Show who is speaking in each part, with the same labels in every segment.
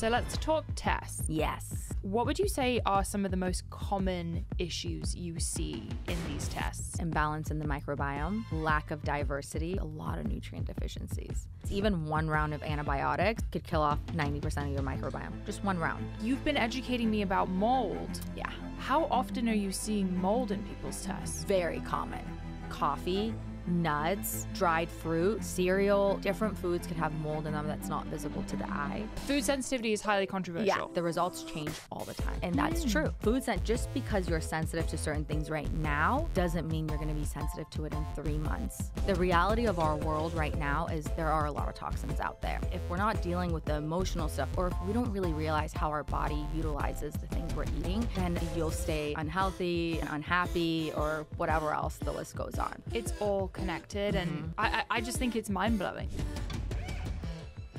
Speaker 1: So let's talk tests.
Speaker 2: Yes.
Speaker 1: What would you say are some of the most common issues you see in these tests?
Speaker 2: Imbalance in the microbiome, lack of diversity, a lot of nutrient deficiencies. Even one round of antibiotics could kill off 90% of your microbiome. Just one round.
Speaker 1: You've been educating me about mold.
Speaker 2: Yeah.
Speaker 1: How often are you seeing mold in people's tests?
Speaker 2: Very common. Coffee, nuts, dried fruit, cereal, different foods could have mold in them that's not visible to the eye.
Speaker 1: Food sensitivity is highly controversial.
Speaker 2: Yeah, the results change all the time. And that's hmm. true. Food sen- just because you're sensitive to certain things right now doesn't mean you're going to be sensitive to it in 3 months. The reality of our world right now is there are a lot of toxins out there. If we're not dealing with the emotional stuff or if we don't really realize how our body utilizes the things we're eating, then you'll stay unhealthy and unhappy or whatever else the list goes on.
Speaker 1: It's all connected, and mm-hmm. I, I, I just think it's mind blowing.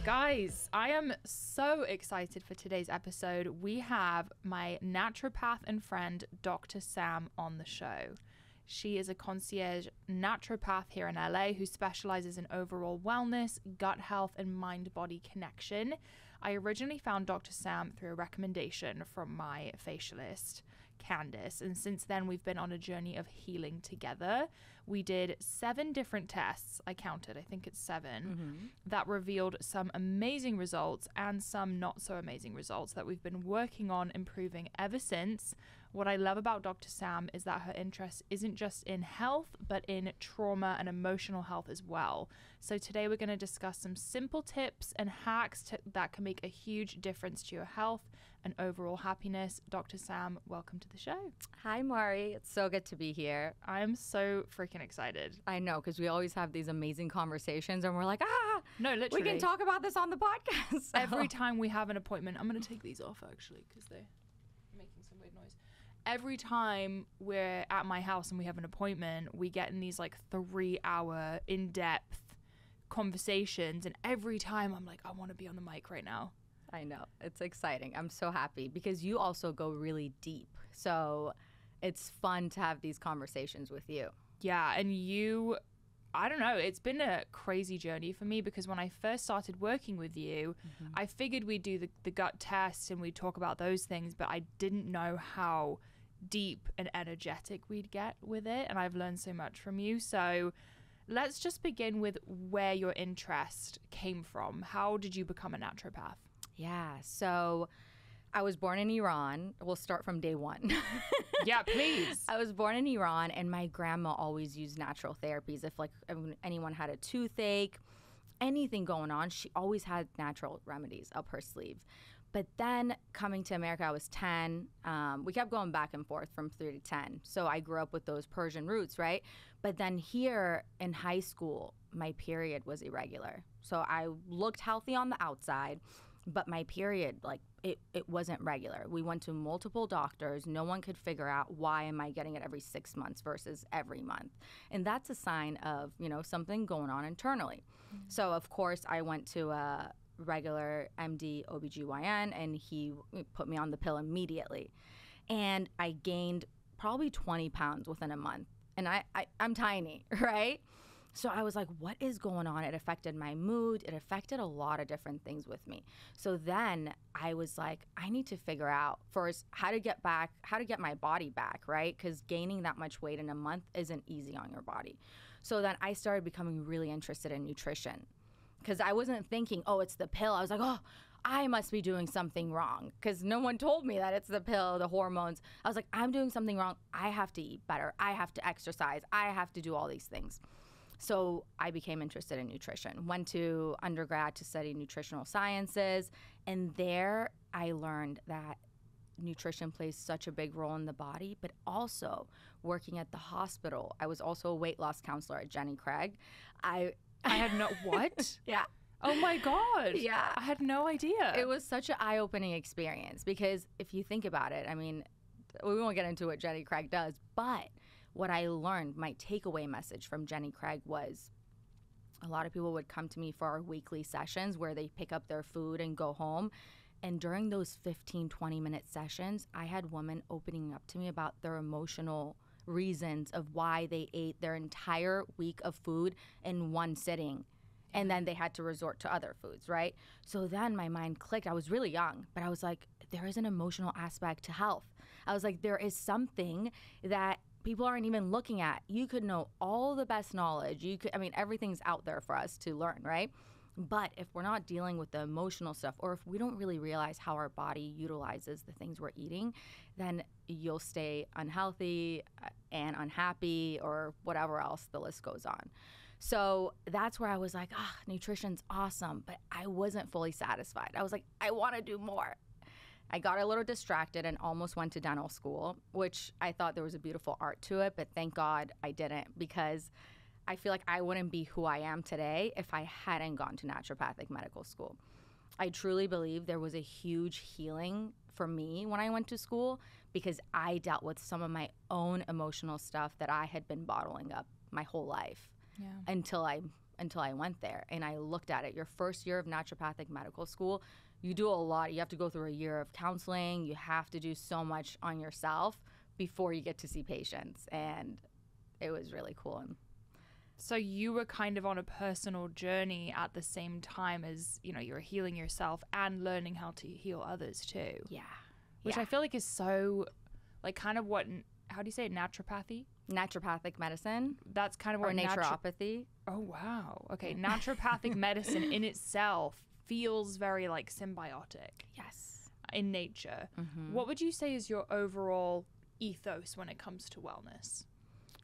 Speaker 1: Guys, I am so excited for today's episode. We have my naturopath and friend, Dr. Sam, on the show. She is a concierge naturopath here in LA who specializes in overall wellness, gut health, and mind body connection. I originally found Dr. Sam through a recommendation from my facialist, Candice, and since then we've been on a journey of healing together. We did seven different tests, I counted, I think it's 7 mm-hmm. that revealed some amazing results and some not so amazing results that we've been working on improving ever since. What I love about Dr. Sam is that her interest isn't just in health, but in trauma and emotional health as well. So, today we're going to discuss some simple tips and hacks to, that can make a huge difference to your health and overall happiness. Dr. Sam, welcome to the show.
Speaker 2: Hi, Mari. It's so good to be here.
Speaker 1: I am so freaking excited.
Speaker 2: I know, because we always have these amazing conversations and we're like, ah,
Speaker 1: No, literally.
Speaker 2: we can talk about this on the podcast.
Speaker 1: Every time we have an appointment, I'm going to take these off actually because they're making some weird noise. Every time we're at my house and we have an appointment, we get in these like three hour in depth conversations. And every time I'm like, I want to be on the mic right now.
Speaker 2: I know. It's exciting. I'm so happy because you also go really deep. So it's fun to have these conversations with you.
Speaker 1: Yeah, and you, I don't know, it's been a crazy journey for me because when I first started working with you, mm-hmm. I figured we'd do the, the gut test and we'd talk about those things, but I didn't know how deep and energetic we'd get with it. And I've learned so much from you. So let's just begin with where your interest came from. How did you become a naturopath?
Speaker 2: Yeah. So I was born in Iran. We'll start from day one.
Speaker 1: yeah, please.
Speaker 2: I was born in Iran, and my grandma always used natural therapies. If like anyone had a toothache, anything going on, she always had natural remedies up her sleeve. But then coming to America, I was 10. Um, we kept going back and forth from three to 10. So I grew up with those Persian roots, right? But then here in high school, my period was irregular. So I looked healthy on the outside, but my period, like, it, it wasn't regular. We went to multiple doctors. No one could figure out why am I getting it every six months versus every month. And that's a sign of, you know, something going on internally. So, of course, I went to a regular MD OBGYN and he put me on the pill immediately. And I gained probably 20 pounds within a month. And I, I, I'm tiny, right? So I was like, what is going on? It affected my mood. It affected a lot of different things with me. So then I was like, I need to figure out first how to get back, how to get my body back, right? Because gaining that much weight in a month isn't easy on your body. So then I started becoming really interested in nutrition because I wasn't thinking, oh, it's the pill. I was like, oh, I must be doing something wrong because no one told me that it's the pill, the hormones. I was like, I'm doing something wrong. I have to eat better. I have to exercise. I have to do all these things. So I became interested in nutrition. Went to undergrad to study nutritional sciences, and there I learned that nutrition plays such a big role in the body, but also working at the hospital. I was also a weight loss counselor at Jenny Craig. I
Speaker 1: I had no, what?
Speaker 2: yeah.
Speaker 1: Oh my God.
Speaker 2: Yeah.
Speaker 1: I had no idea.
Speaker 2: It was such an eye-opening experience because if you think about it, I mean, we won't get into what Jenny Craig does, but what I learned, my takeaway message from Jenny Craig was a lot of people would come to me for our weekly sessions where they pick up their food and go home. And during those 15, 20 minute sessions, I had women opening up to me about their emotional reasons of why they ate their entire week of food in one sitting. And then they had to resort to other foods, right? So then my mind clicked. I was really young, but I was like, there is an emotional aspect to health. I was like, there is something that people aren't even looking at. You could know all the best knowledge. You could, I mean, everything's out there for us to learn, right? But if we're not dealing with the emotional stuff, or if we don't really realize how our body utilizes the things we're eating, then you'll stay unhealthy uh, and unhappy, or whatever else the list goes on. So that's where I was like, ah, nutrition's awesome, but I wasn't fully satisfied. I was like, I want to do more. I got a little distracted and almost went to dental school, which I thought there was a beautiful art to it, but thank God I didn't because I feel like I wouldn't be who I am today if I hadn't gone to naturopathic medical school. I truly believe there was a huge healing for me when I went to school because I dealt with some of my own emotional stuff that I had been bottling up my whole life
Speaker 1: Yeah.
Speaker 2: until I until I went there and I looked at it. Your first year of naturopathic medical school, you do a lot. You have to go through a year of counseling. You have to do so much on yourself before you get to see patients, and it was really cool. And
Speaker 1: So you were kind of on a personal journey at the same time as, you know, you were healing yourself and learning how to heal others too.
Speaker 2: yeah,
Speaker 1: Which
Speaker 2: yeah.
Speaker 1: I feel like is so like kind of what how do you say it? naturopathy?
Speaker 2: naturopathic medicine
Speaker 1: That's kind of what natu-
Speaker 2: naturopathy.
Speaker 1: Oh wow. Okay, naturopathic medicine in itself feels very like symbiotic
Speaker 2: Yes.
Speaker 1: in nature.
Speaker 2: Mhm.
Speaker 1: What would you say is your overall ethos when it comes to wellness?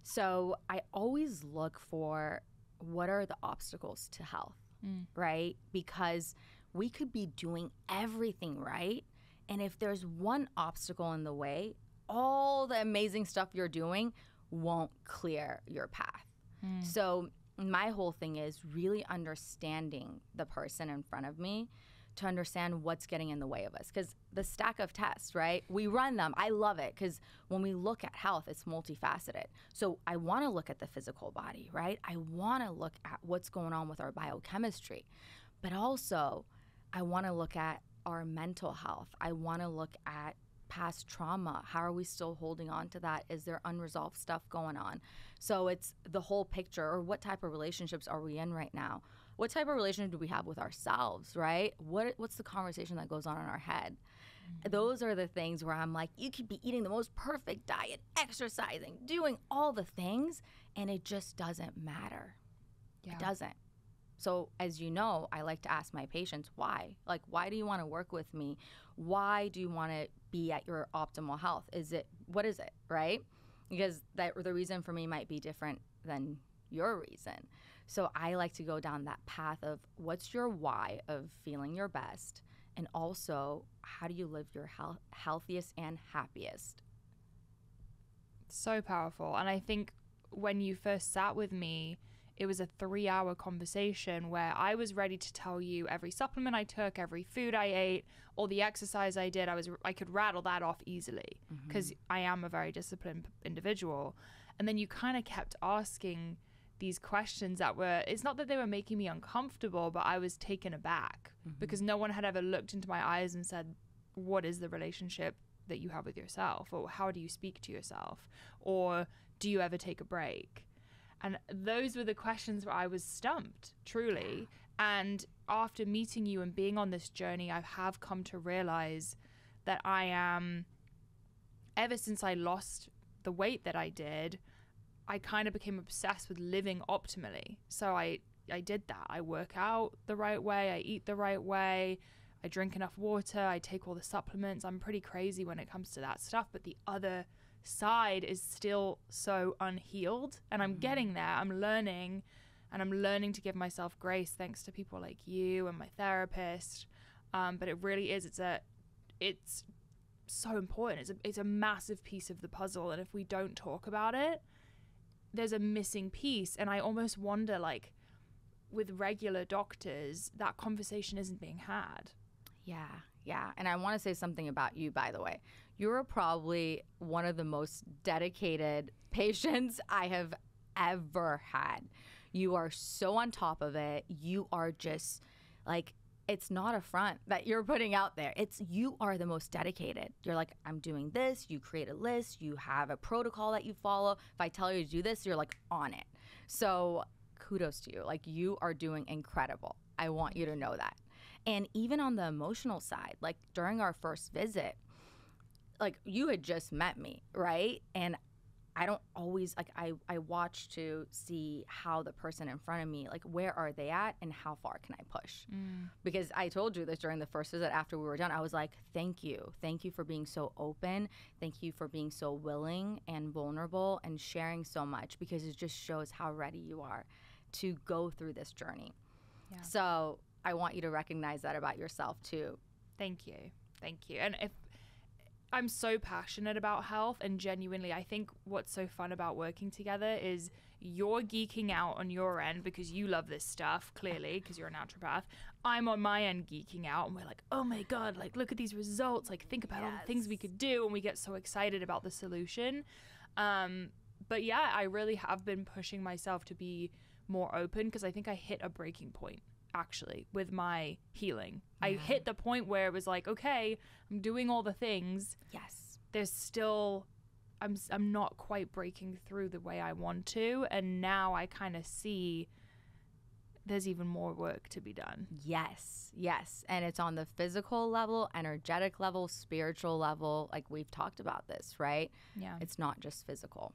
Speaker 2: So I always look for what are the obstacles to health,
Speaker 1: Mm.
Speaker 2: right? Because we could be doing everything right. And if there's one obstacle in the way, all the amazing stuff you're doing won't clear your path. Hmm. So my whole thing is really understanding the person in front of me to understand what's getting in the way of us. Because the stack of tests right? We run them. I love it because when we look at health it's multifaceted. So i want to look at the physical body right? I want to look at what's going on with our biochemistry. But also i want to look at our mental health. I want to look at past trauma. How are we still holding on to that? Is there unresolved stuff going on? So it's the whole picture or what type of relationships are we in right now? What type of relationship do we have with ourselves right? What what's the conversation that goes on in our head? Mm-hmm. Those are the things where i'm like you could be eating the most perfect diet exercising doing all the things and it just doesn't matter. It doesn't so as you know i like to ask my patients why? Like why do you want to work with me? Why do you want to be at your optimal health? Is it what is it? Right? Because that the reason for me might be different than your reason. So i like to go down that path of what's your why of feeling your best? And also how do you live your health, healthiest and happiest?
Speaker 1: So powerful. And I think when you first sat with me, it was a three hour conversation where I was ready to tell you every supplement I took, every food I ate, all the exercise I did. I was I could rattle that off easily mm-hmm. because I am a very disciplined individual. And then you kind of kept asking these questions that were it's not that they were making me uncomfortable, but I was taken aback mm-hmm. because no one had ever looked into my eyes and said, What is the relationship that you have with yourself? Or how do you speak to yourself? Or do you ever take a break? And those were the questions where I was stumped, truly. And after meeting you and being on this journey, I have come to realize that I am, ever since I lost the weight that I did, I kind of became obsessed with living optimally. So I, I did that. I work out the right way, I eat the right way, I drink enough water, I take all the supplements. I'm pretty crazy when it comes to that stuff. But the other side is still so unhealed and i'm getting there. I'm learning and i'm learning to give myself grace thanks to people like you and my therapist. Um, but it really is it's a it's so important. It's a, it's a massive piece of the puzzle and if we don't talk about it there's a missing piece. And i almost wonder like with regular doctors that conversation isn't being had.
Speaker 2: Yeah, yeah. And I want to say something about you, by the way. You're probably one of the most dedicated patients I have ever had. You are so on top of it. You are just like, it's not a front that you're putting out there. It's you are the most dedicated. You're like, I'm doing this. You create a list. You have a protocol that you follow. If I tell you to do this, you're like on it. So kudos to you. Like you are doing incredible. I want you to know that. And even on the emotional side, like during our first visit, like you had just met me, right? And I don't always like I I watch to see how the person in front of me like where are they at and how far can I push?
Speaker 1: Mm.
Speaker 2: Because I told you this during the first visit after we were done. I was like, "Thank you. Thank you for being so open. Thank you for being so willing and vulnerable and sharing so much because it just shows how ready you are to go through this journey."
Speaker 1: Yeah.
Speaker 2: So, I want you to recognize that about yourself too.
Speaker 1: Thank you. Thank you. And if I'm so passionate about health and genuinely I think what's so fun about working together is you're geeking out on your end because you love this stuff clearly because you're a naturopath. I'm on my end geeking out and we're like, "Oh my god, like look at these results. Like think about all the things we could do." And we get so excited about the solution. Um but yeah, I really have been pushing myself to be more open because I think I hit a breaking point actually with my healing. I hit the point where it was like, okay, I'm doing all the things.
Speaker 2: Yes.
Speaker 1: There's still I'm I'm not quite breaking through the way I want to and now I kind of see there's even more work to be done.
Speaker 2: Yes, yes. And it's on the physical level, energetic level, spiritual level. Like we've talked about this, right?
Speaker 1: Yeah.
Speaker 2: It's not just physical.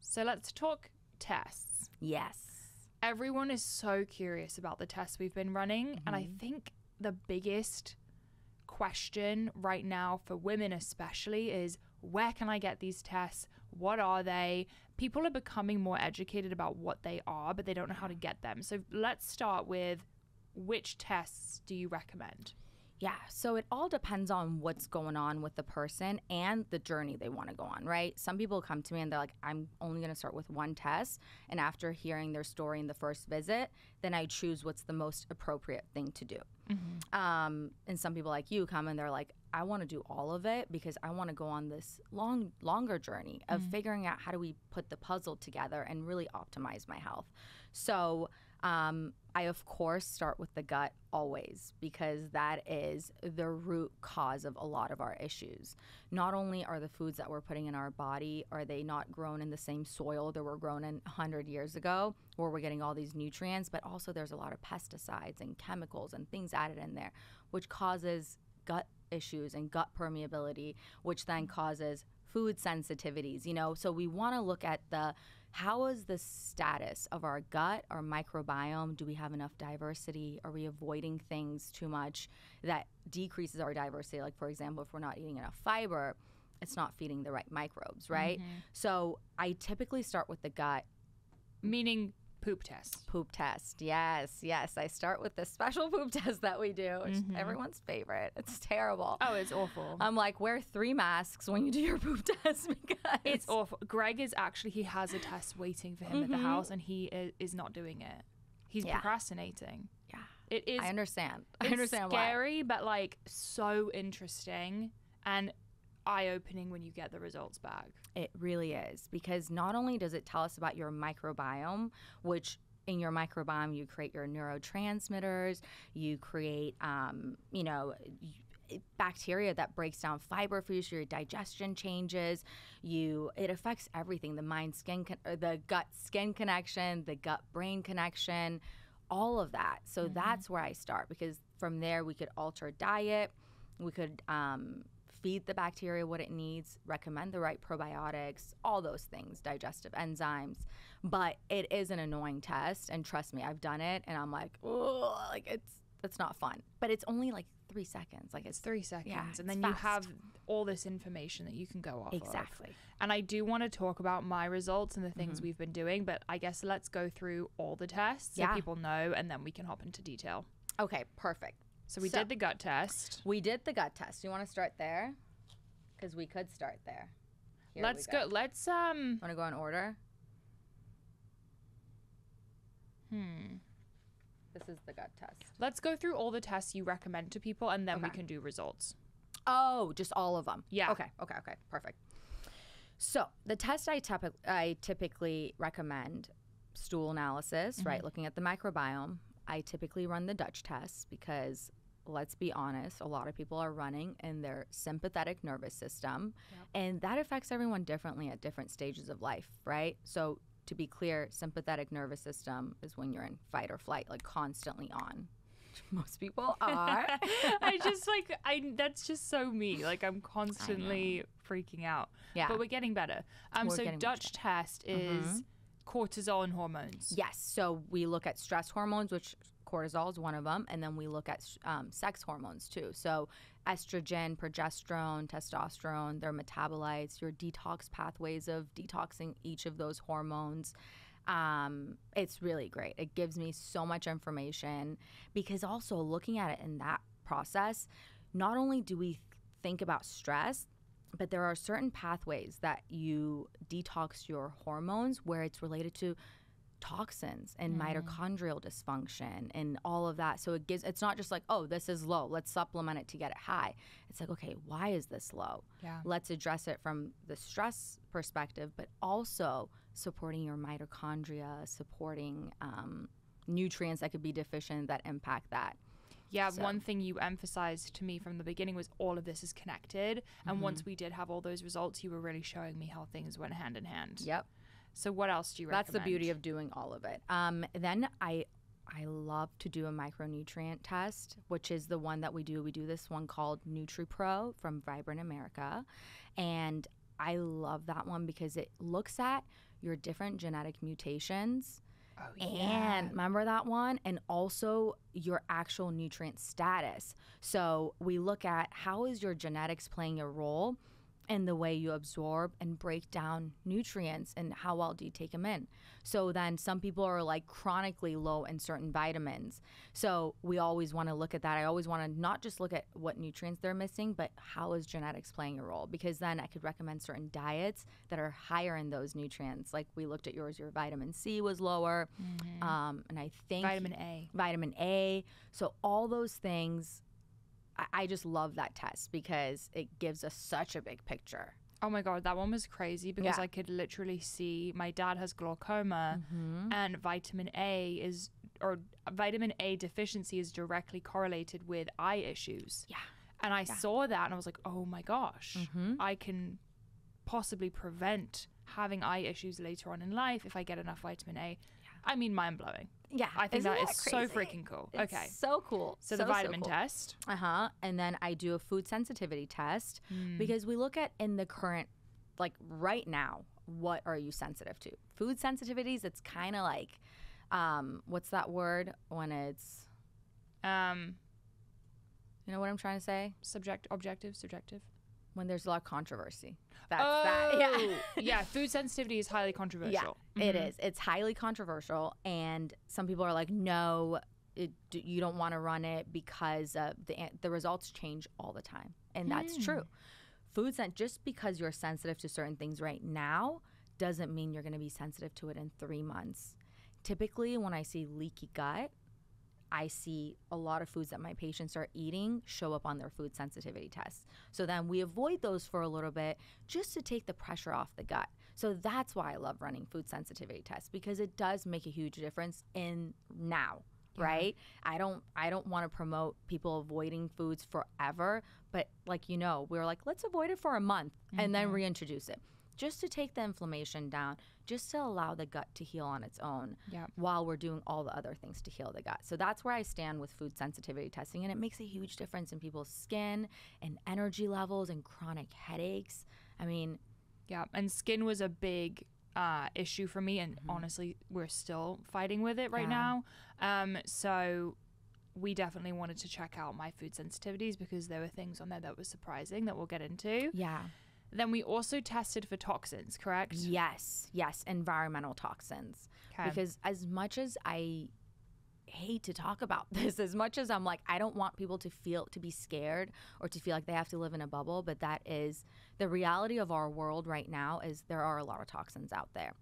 Speaker 1: So let's talk tests.
Speaker 2: Yes.
Speaker 1: Everyone is so curious about the tests we've been running and I mm-hmm. think the biggest question right now for women especially is where can I get these tests? What are they? People are becoming more educated about what they are, but they don't know how to get them. So let's start with which tests do you recommend?
Speaker 2: Yeah. So it all depends on what's going on with the person and the journey they want to go on, right? Some people come to me and they're like, I'm only going to start with one test. And after hearing their story in the first visit, then I choose what's the most appropriate thing to do. Um, and some people like you come and they're like, I want to do all of it because I want to go on this long, longer journey of figuring out how do we put the puzzle together and really optimize my health. So um, I of course start with the gut always because that is the root cause of a lot of our issues. Not only are the foods that we're putting in our body are they not grown in the same soil that were grown in 100 years ago where we're getting all these nutrients, but also there's a lot of pesticides and chemicals and things added in there which causes gut issues and gut permeability, which then causes food sensitivities, you know. So we want to look at the how is the status of our gut, our microbiome? Do we have enough diversity? Are we avoiding things too much that decreases our diversity? Like, for example, if we're not eating enough fiber, it's not feeding the right microbes, right? Mm-hmm. So I typically start with the gut
Speaker 1: Meaning poop test.
Speaker 2: poop test. Yes, yes. I start with this special poop test that we do, which is mm-hmm. everyone's favorite. It's terrible.
Speaker 1: Oh, it's awful.
Speaker 2: I'm like, wear three masks when you do your poop test because
Speaker 1: it's awful. Greg is actually he has a test waiting for him at the mm-hmm. house and he is, not doing it. He's
Speaker 2: Yeah.
Speaker 1: procrastinating.
Speaker 2: yeah.
Speaker 1: It is
Speaker 2: I understand. I understand why.
Speaker 1: scary, but like so interesting and eye opening when you get the results back.
Speaker 2: It really is because not only does it tell us about your microbiome, which in your microbiome you create your neurotransmitters, you create, um, you know. bacteria that breaks down fiber for you so your digestion changes you it affects everything the mind skin con- or the gut skin connection the gut brain connection all of that so that's where i start because from there we could alter diet we could um, feed the bacteria what it needs, recommend the right probiotics, all those things, digestive enzymes. But it is an annoying test, and trust me, I've done it, and I'm like, oh, like it's that's not fun. But it's only like three seconds. Like it's
Speaker 1: Three seconds,
Speaker 2: it's
Speaker 1: and then you have all this information that you can go off of.
Speaker 2: exactly.
Speaker 1: And I do want to talk about my results and the things
Speaker 2: Mm-hmm.
Speaker 1: we've been doing, but I guess let's go through all the tests so
Speaker 2: Yeah.
Speaker 1: people know, and then we can hop into detail.
Speaker 2: Okay, perfect.
Speaker 1: So we
Speaker 2: So-
Speaker 1: did the gut test.
Speaker 2: We did the gut test. You want to start there? Because we could start there. Here
Speaker 1: let's go. Let's um.
Speaker 2: Want to go in order?
Speaker 1: Hmm.
Speaker 2: This is the gut test.
Speaker 1: Let's go through all the tests you recommend to people, and then we can do results.
Speaker 2: Oh, just all of them.
Speaker 1: Yeah.
Speaker 2: Okay. Okay. Okay. Perfect. So the test I, typi- I typically recommend stool analysis, right? Looking at the microbiome. I typically run the Dutch test because let's be honest, a lot of people are running in their sympathetic nervous system, and that affects everyone differently at different stages of life, right? So to be clear, sympathetic nervous system is when you're in fight or flight, like constantly on. Most people are.
Speaker 1: I just like I that's just so me. Like I'm constantly freaking out.
Speaker 2: Yeah.
Speaker 1: But we're getting better. Um
Speaker 2: We're
Speaker 1: so Dutch test is cortisol and hormones.
Speaker 2: Yes. So we look at stress hormones, which cortisol is one of them, and then we look at um, sex hormones too. So estrogen, progesterone, testosterone, their metabolites, your detox pathways of detoxing each of those hormones. Um, it's really great. It gives me so much information because also looking at it in that process, not only do we think about stress, but there are certain pathways that you detox your hormones where it's related to toxins and mitochondrial dysfunction and all of that. So it gives it's not just like, oh, this is low, let's supplement it to get it high. It's like, okay, why is this low?
Speaker 1: Yeah.
Speaker 2: Let's address it from the stress perspective, but also supporting your mitochondria, supporting um, nutrients that could be deficient that impact that.
Speaker 1: Yeah,
Speaker 2: So-
Speaker 1: one thing you emphasized to me from the beginning was all of this is connected. And
Speaker 2: Mm-hmm.
Speaker 1: once we did have all those results, you were really showing me how things went hand in hand.
Speaker 2: Yep.
Speaker 1: So what else do you recommend?
Speaker 2: That's the beauty of doing all of it. Um, then I I love to do a micronutrient test, which is the one that we do. We do this one called NutriPro from Vibrant America, and I love that one because it looks at your different genetic mutations.
Speaker 1: Oh, yeah.
Speaker 2: And remember that one? And also your actual nutrient status. So we look at how is your genetics playing a role in the way you absorb and break down nutrients and how well do you take them in. So then some people are like chronically low in certain vitamins. So we always want to look at that. I always want to not just look at what nutrients they're missing, but how is genetics playing a role? Because then I could recommend certain diets that are higher in those nutrients. Like we looked at yours, your vitamin C was lower. Um, and I think
Speaker 1: vitamin A.
Speaker 2: vitamin A. So all those things, I, I just love that test because it gives us such a big picture.
Speaker 1: Oh my god, that one was crazy because
Speaker 2: Yeah.
Speaker 1: I could literally see my dad has glaucoma
Speaker 2: Mm-hmm.
Speaker 1: and vitamin A is or vitamin A deficiency is directly correlated with eye issues.
Speaker 2: Yeah.
Speaker 1: And I saw that and I was like, "Oh my gosh.
Speaker 2: Mm-hmm.
Speaker 1: I can possibly prevent having eye issues later on in life if I get enough vitamin A." I mean, mind-blowing.
Speaker 2: Yeah,
Speaker 1: I think
Speaker 2: Isn't
Speaker 1: that
Speaker 2: that
Speaker 1: is so freaking cool.
Speaker 2: It's
Speaker 1: okay.
Speaker 2: so cool.
Speaker 1: So, the vitamin
Speaker 2: cool.
Speaker 1: test.
Speaker 2: Uh huh. And then I do a food sensitivity test
Speaker 1: Mm.
Speaker 2: because we look at in the current, like right now, what are you sensitive to? Food sensitivities, it's kind of like, um, what's that word when it's,
Speaker 1: Um
Speaker 2: you know what I'm trying to say?
Speaker 1: subject objective subjective.
Speaker 2: When there's a lot of controversy. That's that. Yeah.
Speaker 1: Oh, yeah, food sensitivity is highly controversial.
Speaker 2: Yeah, it
Speaker 1: Mhm.
Speaker 2: is. It's highly controversial, and some people are like, "No, it, you don't want to run it because uh, the the results change all the time," and that's true. Food sen- just because you're sensitive to certain things right now doesn't mean you're going to be sensitive to it in three months. Typically, when I see leaky gut, I see a lot of foods that my patients are eating show up on their food sensitivity tests. So then we avoid those for a little bit just to take the pressure off the gut. So that's why I love running food sensitivity tests because it does make a huge difference in now, right? I don't I don't want to promote people avoiding foods forever, but like you know, we're like let's avoid it for a month and then mm-hmm. reintroduce it. Just to take the inflammation down, just to allow the gut to heal on its own
Speaker 1: Yeah.
Speaker 2: while we're doing all the other things to heal the gut. So that's where I stand with food sensitivity testing, and it makes a huge difference in people's skin and energy levels and chronic headaches. I mean,
Speaker 1: Yeah, and skin was a big uh, issue for me, and honestly, we're still fighting with it right
Speaker 2: Yeah.
Speaker 1: now. Um, so we definitely wanted to check out my food sensitivities because there were things on there that were surprising that we'll get into.
Speaker 2: yeah.
Speaker 1: Then we also tested for toxins, correct?
Speaker 2: Yes, yes, environmental toxins.
Speaker 1: 'Kay.
Speaker 2: Because as much as I hate to talk about this, as much as I'm like, I don't want people to feel to be scared or to feel like they have to live in a bubble, but that is the reality of our world right now is there are a lot of toxins out there.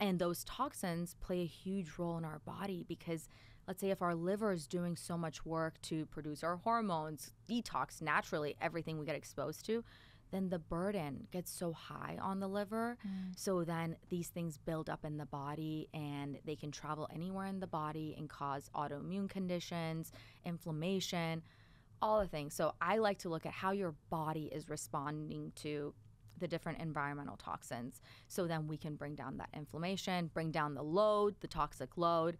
Speaker 2: And those toxins play a huge role in our body because let's say if our liver is doing so much work to produce our hormones, detox naturally everything we get exposed to, then the burden gets so high on the liver. Mm. So then these things build up in the body and they can travel anywhere in the body and cause autoimmune conditions, inflammation, all the things. So I like to look at how your body is responding to the different environmental toxins. So then we can bring down that inflammation, bring down the load, the toxic load,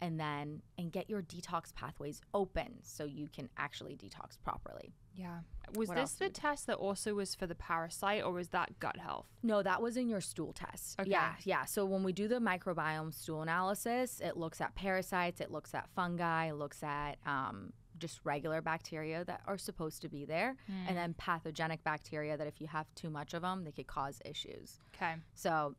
Speaker 2: and then and get your detox pathways open so you can actually detox properly.
Speaker 1: Yeah. Was
Speaker 2: What
Speaker 1: this the
Speaker 2: we do?
Speaker 1: test that also was for the parasite or was that gut health?
Speaker 2: No, that was in your stool test.
Speaker 1: Okay.
Speaker 2: Yeah, yeah. So when we do the microbiome stool analysis, it looks at parasites, it looks at fungi, it looks at um, just regular bacteria that are supposed to be there, and then pathogenic bacteria that if you have too much of them, they could cause issues.
Speaker 1: Okay.
Speaker 2: So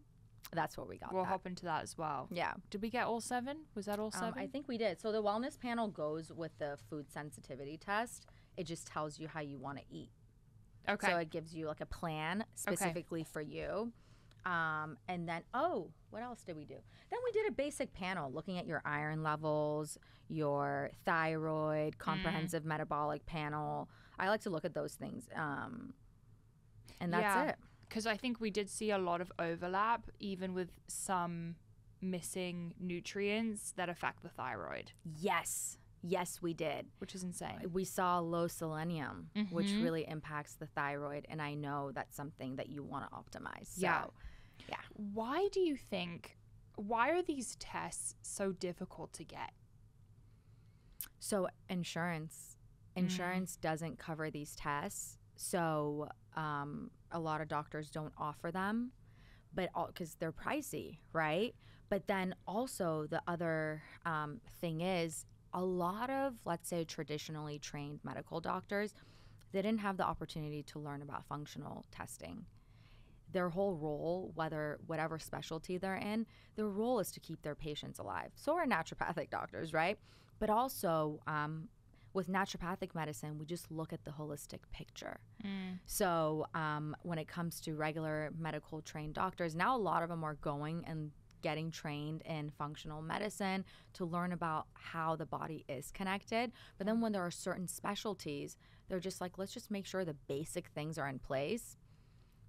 Speaker 2: that's what we got.
Speaker 1: We'll
Speaker 2: that.
Speaker 1: hop into that as well.
Speaker 2: Yeah.
Speaker 1: Did we get all seven? Was that all
Speaker 2: Um,
Speaker 1: seven?
Speaker 2: I think we did. So the wellness panel goes with the food sensitivity test. It just tells you how you want to eat.
Speaker 1: okay.
Speaker 2: So it gives you like a plan specifically for you. Um, and then, oh, what else did we do? Then we did a basic panel looking at your iron levels, your thyroid, comprehensive metabolic panel. I like to look at those things. Um, and that's
Speaker 1: Yeah.
Speaker 2: it.
Speaker 1: Because I think we did see a lot of overlap, even with some missing nutrients that affect the thyroid,
Speaker 2: Yes. Yes, we did.
Speaker 1: which is insane.
Speaker 2: We saw low selenium, which
Speaker 1: Mhm.
Speaker 2: really impacts the thyroid. And I know that's something that you want to optimize. So,
Speaker 1: Yeah.
Speaker 2: yeah.
Speaker 1: Why do you think? Why are these tests so difficult to get?
Speaker 2: So insurance, insurance doesn't cover these tests. So um, a lot of doctors don't offer them, but because they're pricey, right? But then also the other um, thing is a lot of let's say traditionally trained medical doctors, they didn't have the opportunity to learn about functional testing. Their whole role, whether whatever specialty they're in, their role is to keep their patients alive. So are naturopathic doctors, right? But also, um, with naturopathic medicine, we just look at the holistic picture. So, um, when it comes to regular medical trained doctors, now a lot of them are going and getting trained in functional medicine to learn about how the body is connected. But then, when there are certain specialties, they're just like, let's just make sure the basic things are in place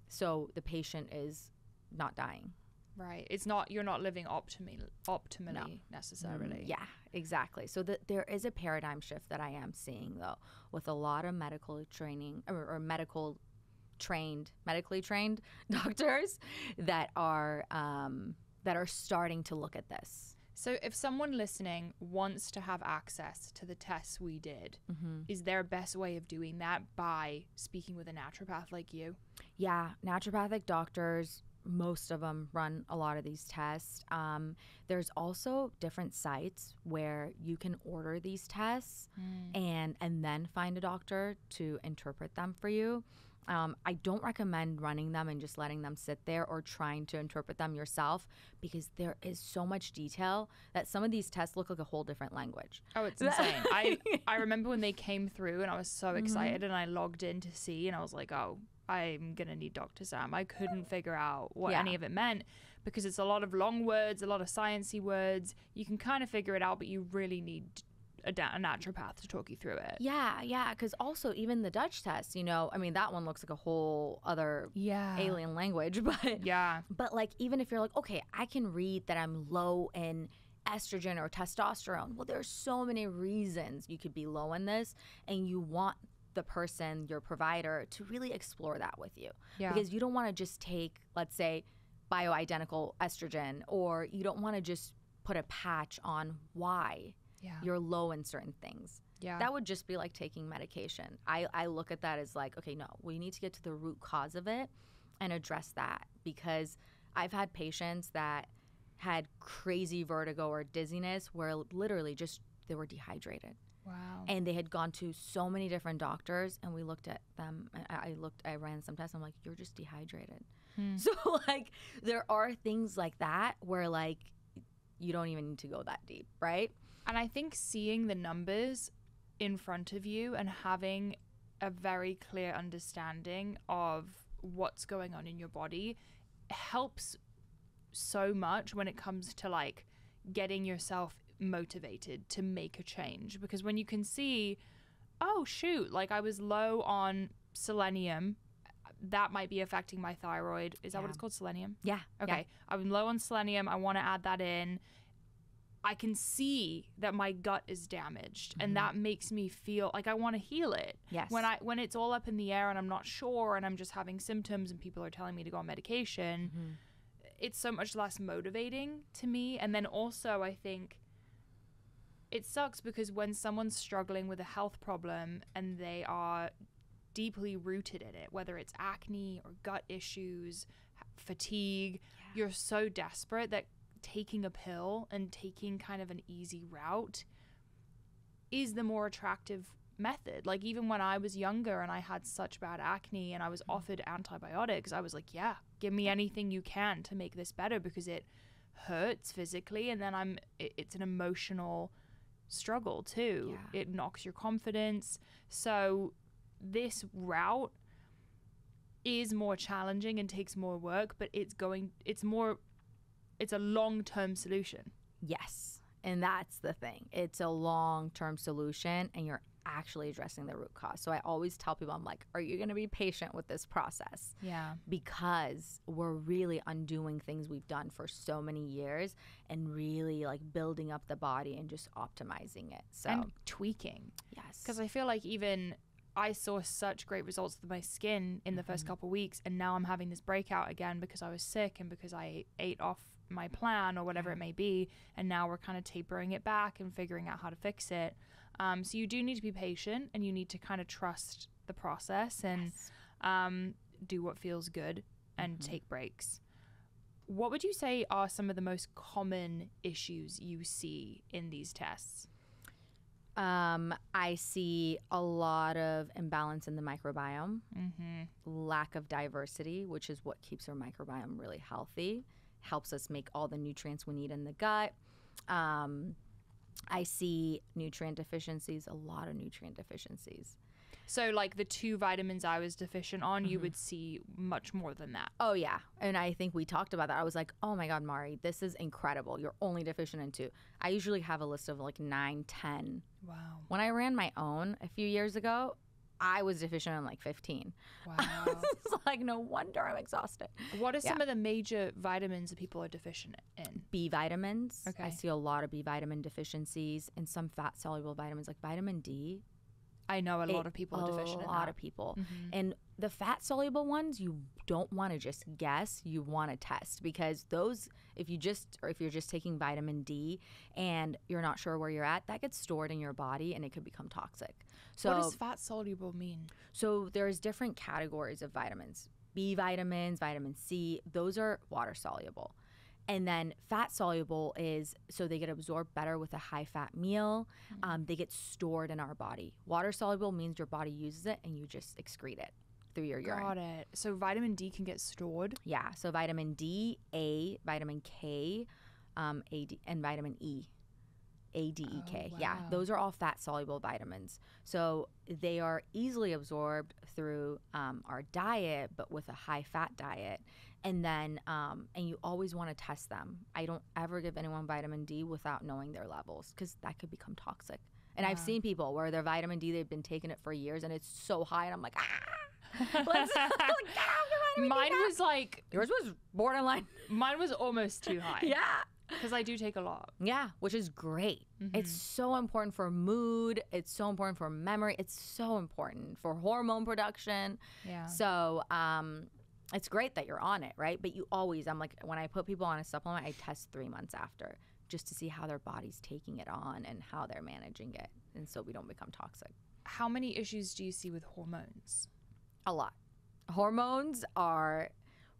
Speaker 2: so the patient is not dying.
Speaker 1: Right. It's not. You're not living optimally. Optimally necessarily.
Speaker 2: Yeah, exactly. So the, there is a paradigm shift that I am seeing though, with a lot of medical training or, or medical trained, medically trained doctors that are um, that are starting to look at this.
Speaker 1: So, if someone listening wants to have access to the tests we did, is there a best way of doing that by speaking with a naturopath like you?
Speaker 2: Yeah, naturopathic doctors, most of them run a lot of these tests. Um, there's also different sites where you can order these tests and and then find a doctor to interpret them for you. Um, I don't recommend running them and just letting them sit there or trying to interpret them yourself because there is so much detail that some of these tests look like a whole different language.
Speaker 1: Oh, it's insane. I I remember when they came through and I was so excited and I logged in to see and I was like, "Oh, I'm going to need Dr. Sam." I couldn't figure out what
Speaker 2: Yeah.
Speaker 1: any of it meant because it's a lot of long words, a lot of sciencey words. You can kind of figure it out, but you really need a, da- a naturopath to talk you through it.
Speaker 2: Yeah, yeah, because also even the Dutch test, you know, I mean that one looks like a whole other
Speaker 1: Yeah.
Speaker 2: alien language, but
Speaker 1: Yeah.
Speaker 2: But like even if you're like, okay, I can read that I'm low in estrogen or testosterone. Well, there's so many reasons you could be low in this and you want the person, your provider, to really explore that with you.
Speaker 1: Yeah.
Speaker 2: Because you don't want to just take, let's say, bioidentical estrogen or you don't want to just put a patch on why
Speaker 1: Yeah.
Speaker 2: you're low in certain things.
Speaker 1: Yeah.
Speaker 2: That would just be like taking medication. I, I look at that as like, okay, no, we need to get to the root cause of it and address that because I've had patients that had crazy vertigo or dizziness where literally just they were dehydrated
Speaker 1: wow.
Speaker 2: and they had gone to so many different doctors and we looked at them I I looked I ran some tests I'm like you're just dehydrated. Hmm. So like there are things like that where like you don't even need to go that deep right?
Speaker 1: And I think seeing the numbers in front of you and having a very clear understanding of what's going on in your body helps so much when it comes to like getting yourself motivated to make a change because when you can see oh shoot like I was low on selenium that might be affecting my thyroid is that what it's called selenium
Speaker 2: yeah yeah.
Speaker 1: Okay. I'm low on selenium. I want to add that in. I can see that my gut is damaged
Speaker 2: Mm-hmm.
Speaker 1: and that makes me feel like I want to heal it.
Speaker 2: Yes.
Speaker 1: When I when it's all up in the air and I'm not sure and I'm just having symptoms and people are telling me to go on medication,
Speaker 2: Mm-hmm.
Speaker 1: it's so much less motivating to me and then also I think it sucks because when someone's struggling with a health problem and they are deeply rooted in it, whether it's acne or gut issues, fatigue, you're so desperate that taking a pill and taking kind of an easy route is the more attractive method. Like even when I was younger and I had such bad acne and I was mm-hmm. offered antibiotics, I was like, yeah, give me anything you can to make this better because it hurts physically and then I'm it, it's an emotional struggle too.
Speaker 2: Yeah.
Speaker 1: It knocks your confidence. So this route is more challenging and takes more work, but it's going it's more it's a long-term solution.
Speaker 2: Yes. And that's the thing. It's a long term solution and you're actually addressing the root cause. So I always tell people, I'm like, are you going to be patient with this process?
Speaker 1: Yeah.
Speaker 2: Because we're really undoing things we've done for so many years and really like building up the body and just optimizing it. So,
Speaker 1: And tweaking.
Speaker 2: yes.
Speaker 1: Because I feel like even I saw such great results with my skin in the first mm-hmm. couple weeks, and now I'm having this breakout again because I was sick and because I ate off my plan or whatever it may be, and now we're kind of tapering it back and figuring out how to fix it. Um, so you do need to be patient, and you need to kind of trust the process and um, do what feels good and take breaks. What would you say are some of the most common issues you see in these tests?
Speaker 2: Um, I see a lot of imbalance in the microbiome,
Speaker 1: Mm-hmm.
Speaker 2: lack of diversity, which is what keeps our microbiome really healthy, helps us make all the nutrients we need in the gut. Um, I see nutrient deficiencies, a lot of nutrient deficiencies.
Speaker 1: So, like the two vitamins I was deficient on,
Speaker 2: Mm-hmm.
Speaker 1: you would see much more than that.
Speaker 2: Oh yeah, and I think we talked about that. I was like, "Oh my god, Mari, this is incredible. You're only deficient in two. I usually have a list of like nine, ten.
Speaker 1: Wow.
Speaker 2: When I ran my own a few years ago, I was deficient in like 15.
Speaker 1: Wow.
Speaker 2: it's like no wonder I'm exhausted.
Speaker 1: what are some
Speaker 2: Yeah.
Speaker 1: of the major vitamins that people are deficient in?
Speaker 2: B vitamins.
Speaker 1: Okay.
Speaker 2: I see a lot of B vitamin deficiencies and some fat soluble vitamins like vitamin D.
Speaker 1: I know a lot
Speaker 2: It-
Speaker 1: of people are deficient in
Speaker 2: A
Speaker 1: lot
Speaker 2: of people.
Speaker 1: Mhm.
Speaker 2: And the fat soluble ones, you don't want to just guess, you want to test because those, if you just, or if you're just taking vitamin D and you're not sure where you're at, that gets stored in your body and it could become toxic. So,
Speaker 1: what does fat soluble mean?
Speaker 2: so there's different categories of vitamins B vitamins, vitamin C, those are water soluble. And then fat soluble is so they get absorbed better with a high fat meal. Um, they get stored in our body. Water soluble means your body uses it and you just excrete it through your urine.
Speaker 1: Got it. So vitamin D can get stored.
Speaker 2: Yeah. So vitamin D, A, vitamin K, um, AD, and vitamin E. A D E K.
Speaker 1: Oh,
Speaker 2: Yeah, those are all fat soluble vitamins. So they are easily absorbed through um, our diet, but with a high fat diet. And then, um, and you always want to test them. I don't ever give anyone vitamin D without knowing their levels because that could become toxic. And I've seen people where their vitamin D, they've been taking it for years and it's so high. And I'm like, ah, let's like, get off your vitamin D
Speaker 1: Mine was like
Speaker 2: Yours was borderline.
Speaker 1: mine was almost too high.
Speaker 2: yeah.
Speaker 1: Because I do take a lot.
Speaker 2: Yeah, which is great. It's so important for mood. It's so important for memory. It's so important for hormone production.
Speaker 1: Yeah.
Speaker 2: So, um, it's great that you're on it, right? But you always, I'm like, when I put people on a supplement, I test three months after just to see how their body's taking it on and how they're managing it. And so we don't become toxic.
Speaker 1: How many issues do you see with hormones?
Speaker 2: A lot. Hormones are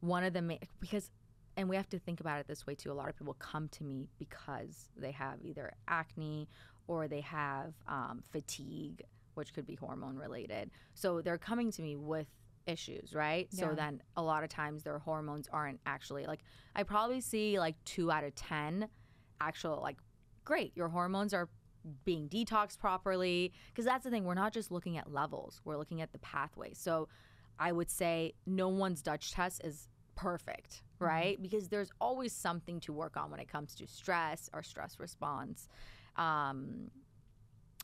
Speaker 2: one of the main, because, and we have to think about it this way too. A lot of people come to me because they have either acne or they have um, fatigue, which could be hormone related. So they're coming to me with issues, right? So then a lot of times their hormones aren't actually like, I probably see like two out of 10 actual, like, great, your hormones are being detoxed properly. Because that's the thing, we're not just looking at levels, we're looking at the pathway. So I would say no one's Dutch test is perfect, right? Because there's always something to work on when it comes to stress, our stress response, um,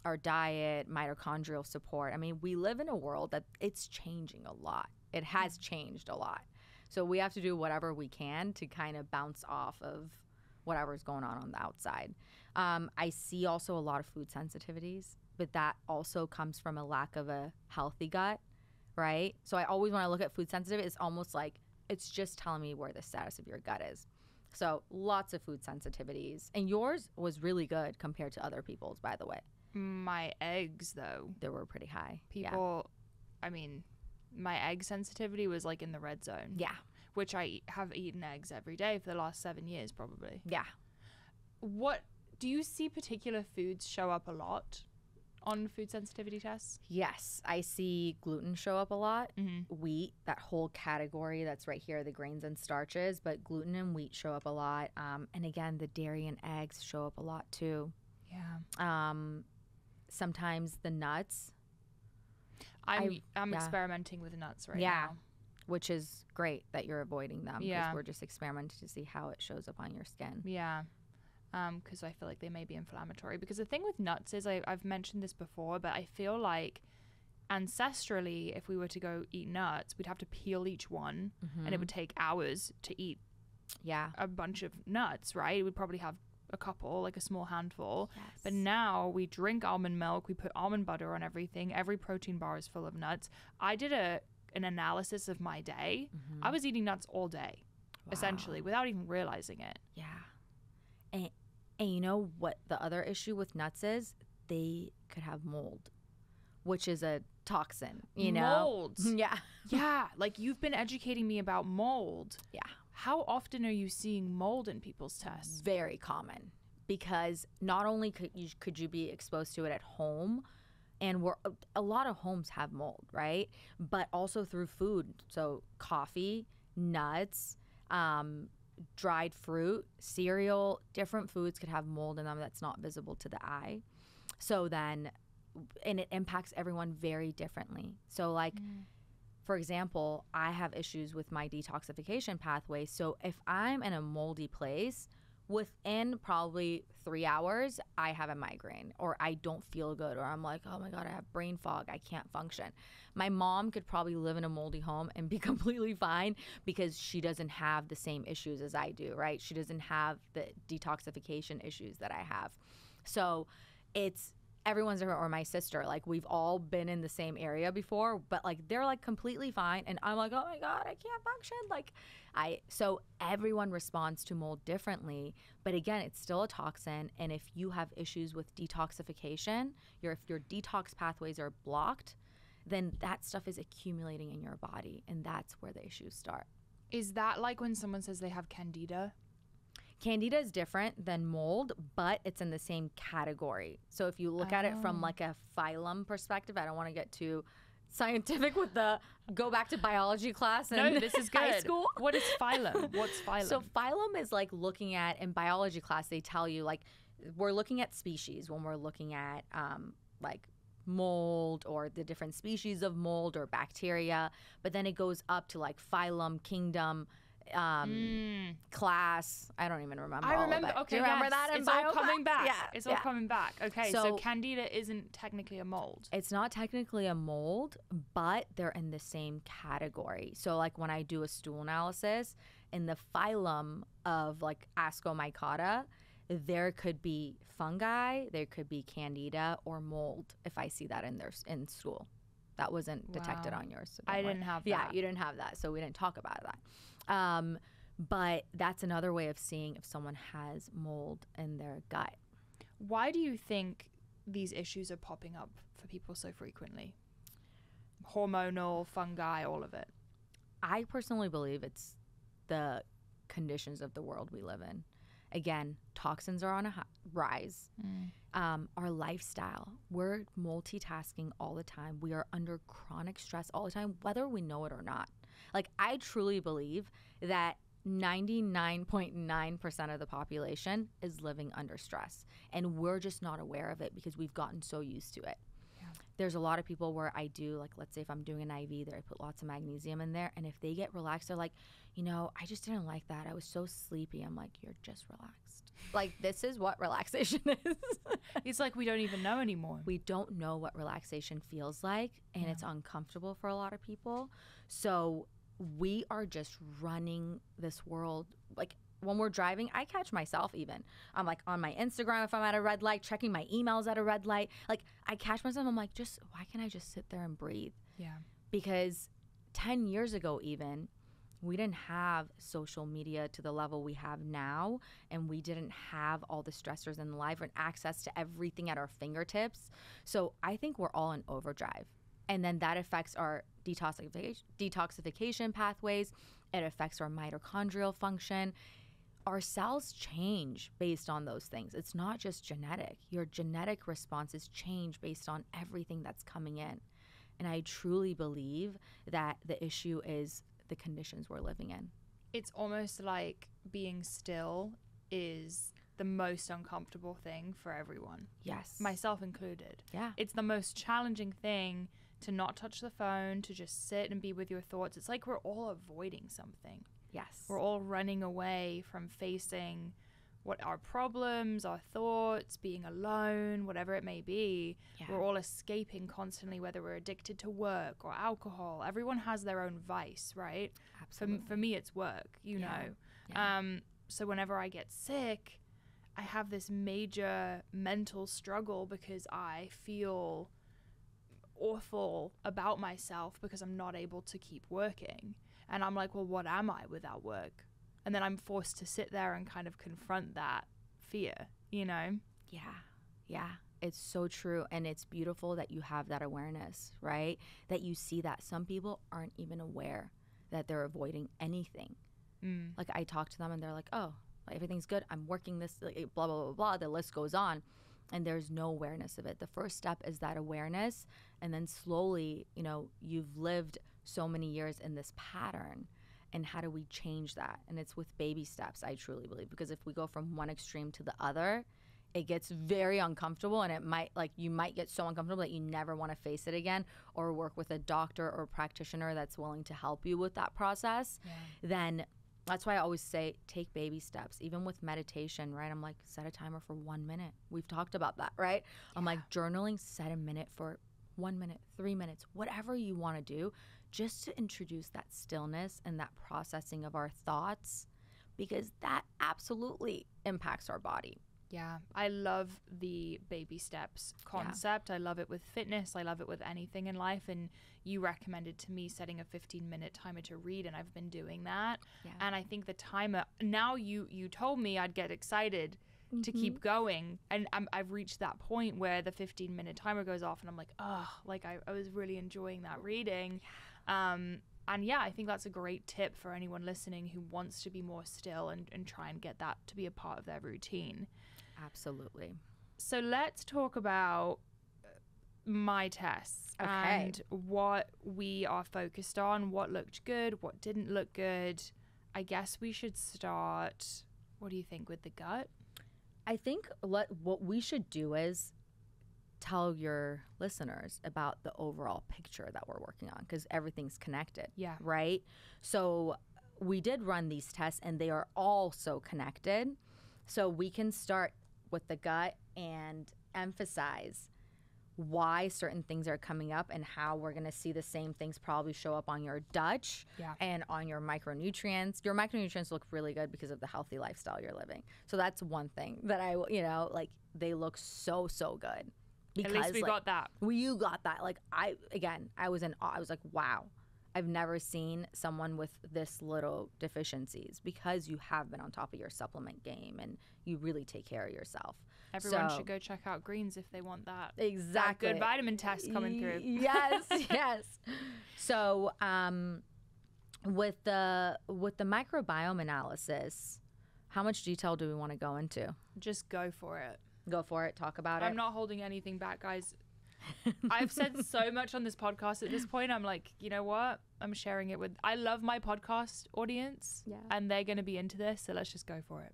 Speaker 2: our diet, mitochondrial support. I mean, we live in a world that it's changing a lot. It has changed a lot. So we have to do whatever we can to kind of bounce off of whatever's going on on the outside. Um, I see also a lot of food sensitivities, but that also comes from a lack of a healthy gut, right? So I always when I look at food sensitive, it's almost like it's just telling me where the status of your gut is. So lots of food sensitivities, and yours was really good compared to other people's. By the way,
Speaker 1: My eggs, though,
Speaker 2: they were pretty high. Yeah.
Speaker 1: people, I mean, my egg sensitivity was like in the red zone,
Speaker 2: Yeah,
Speaker 1: which I have eaten eggs every day for the last seven years, probably.
Speaker 2: yeah.
Speaker 1: What do you see particular foods show up a lot on food sensitivity tests?
Speaker 2: Yes, I see gluten show up a lot.
Speaker 1: Mm-hmm.
Speaker 2: Wheat, that whole category that's right here, the grains and starches, but gluten and wheat show up a lot. Um, and again, the dairy and eggs show up a lot too.
Speaker 1: Yeah.
Speaker 2: Um, sometimes the nuts,
Speaker 1: I'm
Speaker 2: I-
Speaker 1: I'm
Speaker 2: yeah.
Speaker 1: experimenting with nuts right
Speaker 2: Yeah.
Speaker 1: now.
Speaker 2: which is great that you're avoiding them because
Speaker 1: Yeah.
Speaker 2: we're just experimenting to see how it shows up on your skin.
Speaker 1: Yeah. Um, because I feel like they may be inflammatory. Because the thing with nuts is, I, I've mentioned this before, but I feel like ancestrally, if we were to go eat nuts, we'd have to peel each one and it mm-hmm. would take hours to eat
Speaker 2: Yeah.
Speaker 1: a bunch of nuts, right? We'd probably have a couple, like a small handful.
Speaker 2: Yes.
Speaker 1: But now we drink almond milk, we put almond butter on everything. Every protein bar is full of nuts. I did a an analysis of my day. Mm-hmm. I was eating nuts all day, essentially, without even realizing it.
Speaker 2: Yeah. And and you know what the other issue with nuts is? They could have mold, which is a toxin, you know.
Speaker 1: Molds.
Speaker 2: Yeah.
Speaker 1: yeah, like you've been educating me about mold.
Speaker 2: Yeah.
Speaker 1: How often are you seeing mold in people's tests?
Speaker 2: Very common because not only could you could you be exposed to it at home and we're a lot of homes have mold, right? But also through food. So coffee, nuts, um, dried fruit, cereal, different foods could have mold in them that's not visible to the eye. So then and it impacts everyone very differently. So like mm. for example, I have issues with my detoxification pathway. So if I'm in a moldy place, within probably three hours, I have a migraine or I don't feel good or I'm like, oh my God, I have brain fog. I can't function. My mom could probably live in a moldy home and be completely fine because she doesn't have the same issues as I do, right? She doesn't have the detoxification issues that I have. So it's everyone's different or my sister like we've all been in the same area before but like they're like completely fine and i'm like oh my god i can't function like i so everyone responds to mold differently but again it's still a toxin and if you have issues with detoxification your if your detox pathways are blocked then that stuff is accumulating in your body and that's where the issues start
Speaker 1: Is that like when someone says they have candida?
Speaker 2: Candida is different than mold, but it's in the same category. So if you look at it from
Speaker 1: Oh.
Speaker 2: like a phylum perspective, I don't want to get too scientific with the go back to biology class and
Speaker 1: No, this is good.
Speaker 2: high school.
Speaker 1: What is phylum? What's phylum?
Speaker 2: So phylum is like looking at in biology class they tell you like we're looking at species when we're looking at um, like mold or the different species of mold or bacteria, but then it goes up to like phylum, kingdom, um,
Speaker 1: Mm.
Speaker 2: class. I don't even remember.
Speaker 1: I remember. Okay,
Speaker 2: Do you remember
Speaker 1: yes.
Speaker 2: that? In
Speaker 1: it's all coming back.
Speaker 2: Yeah,
Speaker 1: it's all
Speaker 2: yeah.
Speaker 1: coming back. Okay, so,
Speaker 2: So-
Speaker 1: candida isn't technically a mold.
Speaker 2: It's not technically a mold, but they're in the same category. So, like when I do a stool analysis in the phylum of like Ascomycota, there could be fungi, there could be candida or mold if I see that in their in stool. That wasn't detected
Speaker 1: Wow.
Speaker 2: on yours. so
Speaker 1: I
Speaker 2: worry.
Speaker 1: didn't have that.
Speaker 2: Yeah, you didn't have that, so we didn't talk about that. Um, but that's another way of seeing if someone has mold in their gut.
Speaker 1: Why do you think these issues are popping up for people so frequently? Hormonal, fungi, all of it.
Speaker 2: I personally believe it's the conditions of the world we live in. Again, toxins are on a rise. Um, our lifestyle, we're multitasking all the time. We are under chronic stress all the time, whether we know it or not. Like, I truly believe that 99.9% of the population is living under stress, and we're just not aware of it because we've gotten so used to it there's a lot of people where I do like let's say if I'm doing an IV there I put lots of magnesium in there and if they get relaxed they're like you know I just didn't like that. I was so sleepy. I'm like you're just relaxed. Like this is what relaxation is.
Speaker 1: It's like we don't even know anymore.
Speaker 2: we don't know what relaxation feels like and it's uncomfortable for a lot of people. So we are just running this world like when we're driving, I catch myself even. I'm like on my Instagram if I'm at a red light, checking my emails at a red light. Like I catch myself, I'm like, just why can't I just sit there and breathe?
Speaker 1: Yeah.
Speaker 2: Because 10 years ago, even, we didn't have social media to the level we have now, and we didn't have all the stressors in life and access to everything at our fingertips. So I think we're all in overdrive. And then that affects our detoxification, detoxification pathways, it affects our mitochondrial function. Our cells change based on those things. It's not just genetic. Your genetic responses change based on everything that's coming in. And I truly believe that the issue is the conditions we're living in.
Speaker 1: It's almost like being still is the most uncomfortable thing for everyone,
Speaker 2: Yes.
Speaker 1: myself included.
Speaker 2: yeah.
Speaker 1: It's the most challenging thing to not touch the phone, to just sit and be with your thoughts. It's like we're all avoiding something.
Speaker 2: Yes.
Speaker 1: We're all running away from facing what our problems, our thoughts, being alone, whatever it may be.
Speaker 2: Yeah.
Speaker 1: We're all escaping constantly, whether we're addicted to work or alcohol. Everyone has their own vice, right? For, for me, it's work, you
Speaker 2: Yeah.
Speaker 1: know.
Speaker 2: Yeah.
Speaker 1: Um, so whenever I get sick, I have this major mental struggle because I feel awful about myself because I'm not able to keep working. And I'm like, well, what am I without work? And then I'm forced to sit there and kind of confront that fear, you know?
Speaker 2: Yeah. Yeah. It's so true. And it's beautiful that you have that awareness, right? That you see that some people aren't even aware that they're avoiding anything.
Speaker 1: Mm.
Speaker 2: Like I talk to them and they're like, oh, everything's good. I'm working this, like, blah, blah, blah, blah. The list goes on. And there's no awareness of it. The first step is that awareness. And then slowly, you know, you've lived so many years in this pattern. And how do we change that? And it's with baby steps, I truly believe. Because if we go from one extreme to the other, it gets very uncomfortable and it might like you might get so uncomfortable that you never want to face it again or work with a doctor or practitioner that's willing to help you with that process
Speaker 1: Yeah.
Speaker 2: then that's why I always say take baby steps. Even with meditation, right? I'm like, set a timer for one minute. We've talked about that, right? I'm like, journaling, set a minute for one minute, three minutes, whatever you want to do, just to introduce that stillness and that processing of our thoughts, because that absolutely impacts our body.
Speaker 1: Yeah, I love the baby steps concept. I love it with fitness. I love it with anything in life. And you recommended to me setting a 15 minute timer to read, and I've been doing that.
Speaker 2: Yeah.
Speaker 1: And I think the timer now you you told me I'd get excited to mm-hmm. keep going, and I'm, I've reached that point where the 15 minute timer goes off, and I'm like, oh, like I, I was really enjoying that reading. Um, and yeah, I think that's a great tip for anyone listening who wants to be more still and, and try and get that to be a part of their routine.
Speaker 2: Absolutely.
Speaker 1: So let's talk about uh, my tests
Speaker 2: Okay.
Speaker 1: and what we are focused on, what looked good, what didn't look good. I guess we should start. What do you think with the gut?
Speaker 2: I think let, what we should do is tell your listeners about the overall picture that we're working on because everything's connected.
Speaker 1: Yeah.
Speaker 2: Right? So we did run these tests and they are all so connected. So we can start with the gut and emphasize why certain things are coming up and how we're going to see the same things probably show up on your Dutch
Speaker 1: Yeah.
Speaker 2: and on your micronutrients. Your micronutrients look really good because of the healthy lifestyle you're living. So that's one thing that I, you know, like they look so so good.
Speaker 1: At least we
Speaker 2: like,
Speaker 1: got that.
Speaker 2: well, you got that. Like I again, I was in awe. I was like, wow. I've never seen someone with this little deficiencies because you have been on top of your supplement game and you really take care of yourself.
Speaker 1: Everyone
Speaker 2: So-
Speaker 1: should go check out greens if they want that. that
Speaker 2: Exactly.
Speaker 1: good vitamin test coming through.
Speaker 2: Yes, yes. So, um, with the with the microbiome analysis, how much detail do we want to go into?
Speaker 1: Just go for it.
Speaker 2: Go for it. Talk about it.
Speaker 1: I'm not holding anything back, guys. I've said so much on this podcast at this point. I'm like, you know what? I'm sharing it with. I love my podcast audience,
Speaker 2: Yeah.
Speaker 1: and they're going to be into this. So let's just go for it.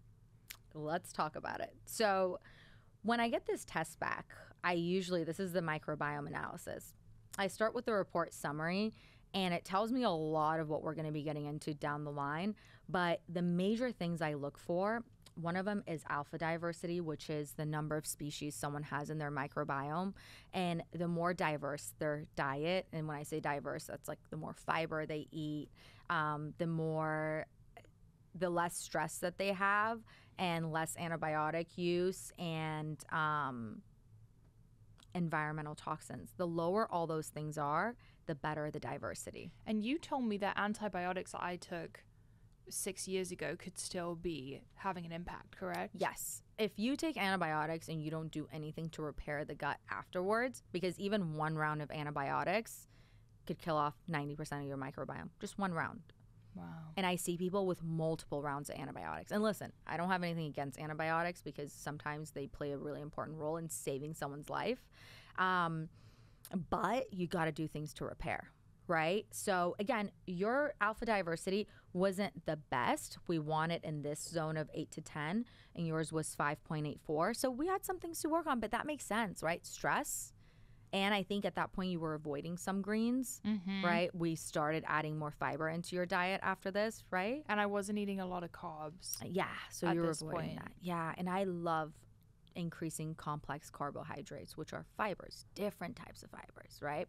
Speaker 2: Let's talk about it. So, when I get this test back, I usually, this is the microbiome analysis. I start with the report summary, and it tells me a lot of what we're going to be getting into down the line. But the major things I look for, one of them is alpha diversity, which is the number of species someone has in their microbiome. And the more diverse their diet, and when I say diverse, that's like the more fiber they eat, um, the more the less stress that they have and less antibiotic use and um, environmental toxins. The lower all those things are, the better the diversity.
Speaker 1: And you told me that antibiotics I took six years ago could still be having an impact, correct?
Speaker 2: Yes. If you take antibiotics and you don't do anything to repair the gut afterwards, because even one round of antibiotics could kill off 90% of your microbiome, just one round.
Speaker 1: Wow.
Speaker 2: And I see people with multiple rounds of antibiotics. And listen, I don't have anything against antibiotics because sometimes they play a really important role in saving someone's life. Um, but you got to do things to repair, right? So again, your alpha diversity wasn't the best. We want it in this zone of 8 to 10 and yours was 5.84. So we had some things to work on, but that makes sense, right? Stress. And I think at that point you were avoiding some greens,
Speaker 1: Mm-hmm.
Speaker 2: right? We started adding more fiber into your diet after this, right?
Speaker 1: And I wasn't eating a lot of carbs.
Speaker 2: Yeah, so you were avoiding
Speaker 1: point.
Speaker 2: that. Yeah, and I love increasing complex carbohydrates, which are fibers, different types of fibers, right?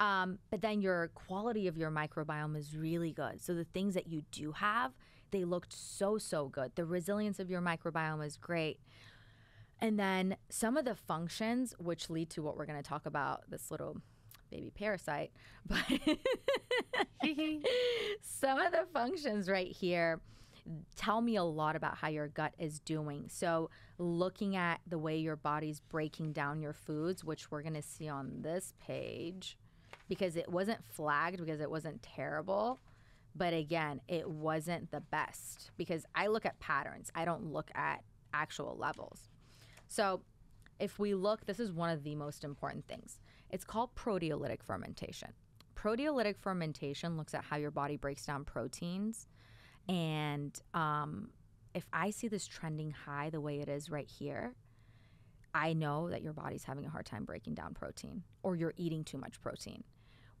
Speaker 2: Um, but then your quality of your microbiome is really good. So the things that you do have, they looked so so good. The resilience of your microbiome is great. And then some of the functions, which lead to what we're going to talk about, this little baby parasite, but some of the functions right here tell me a lot about how your gut is doing. So, looking at the way your body's breaking down your foods, which we're going to see on this page, because it wasn't flagged because it wasn't terrible. But again, it wasn't the best because I look at patterns, I don't look at actual levels. So, if we look, this is one of the most important things. It's called proteolytic fermentation. Proteolytic fermentation looks at how your body breaks down proteins. And um, if I see this trending high the way it is right here, I know that your body's having a hard time breaking down protein or you're eating too much protein.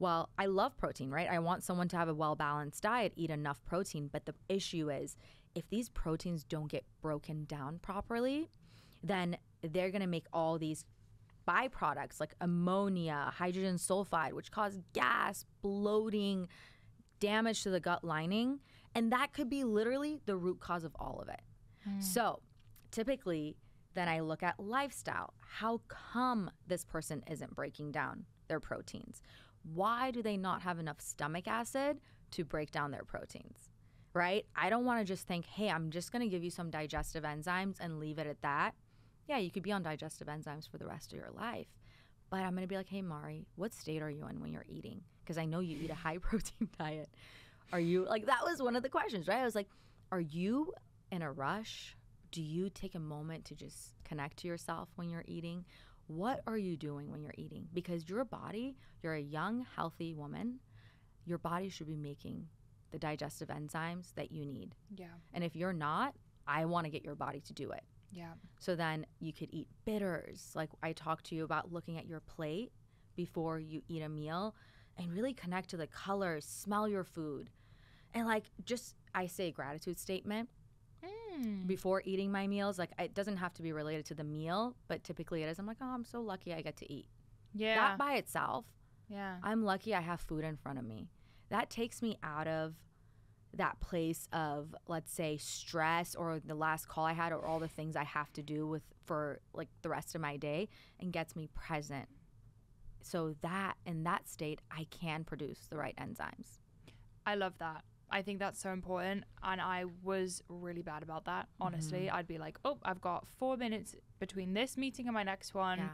Speaker 2: Well, I love protein, right? I want someone to have a well balanced diet, eat enough protein. But the issue is if these proteins don't get broken down properly, then they're going to make all these byproducts like ammonia, hydrogen sulfide, which cause gas, bloating, damage to the gut lining. And that could be literally the root cause of all of it. Hmm. So typically, then I look at lifestyle. How come this person isn't breaking down their proteins? Why do they not have enough stomach acid to break down their proteins? Right? I don't want to just think, hey, I'm just going to give you some digestive enzymes and leave it at that. Yeah, you could be on digestive enzymes for the rest of your life. But I'm going to be like, hey, Mari, what state are you in when you're eating? Because I know you eat a high protein diet. Are you like, that was one of the questions, right? I was like, are you in a rush? Do you take a moment to just connect to yourself when you're eating? What are you doing when you're eating? Because your body, you're a young, healthy woman, your body should be making the digestive enzymes that you need.
Speaker 1: Yeah.
Speaker 2: And if you're not, I want to get your body to do it.
Speaker 1: Yeah.
Speaker 2: So then you could eat bitters. Like I talked to you about looking at your plate before you eat a meal and really connect to the colors, smell your food. And like just I say gratitude statement
Speaker 1: Mm.
Speaker 2: before eating my meals. Like it doesn't have to be related to the meal, but typically it is. I'm like, "Oh, I'm so lucky I get to eat."
Speaker 1: Yeah.
Speaker 2: That by itself,
Speaker 1: yeah.
Speaker 2: I'm lucky I have food in front of me. That takes me out of that place of let's say stress or the last call I had or all the things I have to do with for like the rest of my day and gets me present. So that in that state I can produce the right enzymes.
Speaker 1: I love that. I think that's so important. And I was really bad about that, honestly.
Speaker 2: Mm-hmm.
Speaker 1: I'd be like, oh, I've got four minutes between this meeting and my next one.
Speaker 2: Yeah.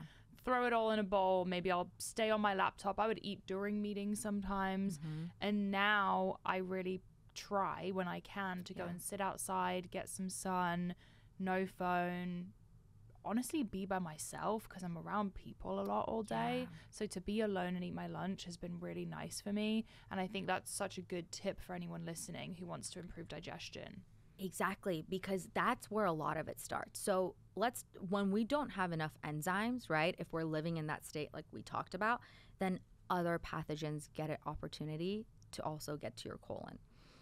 Speaker 1: Throw it all in a bowl. Maybe I'll stay on my laptop. I would eat during meetings sometimes.
Speaker 2: Mm-hmm.
Speaker 1: And now I really try when I can to go and sit outside, get some sun, no phone. Honestly, be by myself because I'm around people a lot all day.
Speaker 2: Yeah.
Speaker 1: So to be alone and eat my lunch has been really nice for me. And I think that's such a good tip for anyone listening who wants to improve digestion.
Speaker 2: Exactly, because that's where a lot of it starts. So let's, when we don't have enough enzymes, right? If we're living in that state like we talked about, then other pathogens get an opportunity to also get to your colon.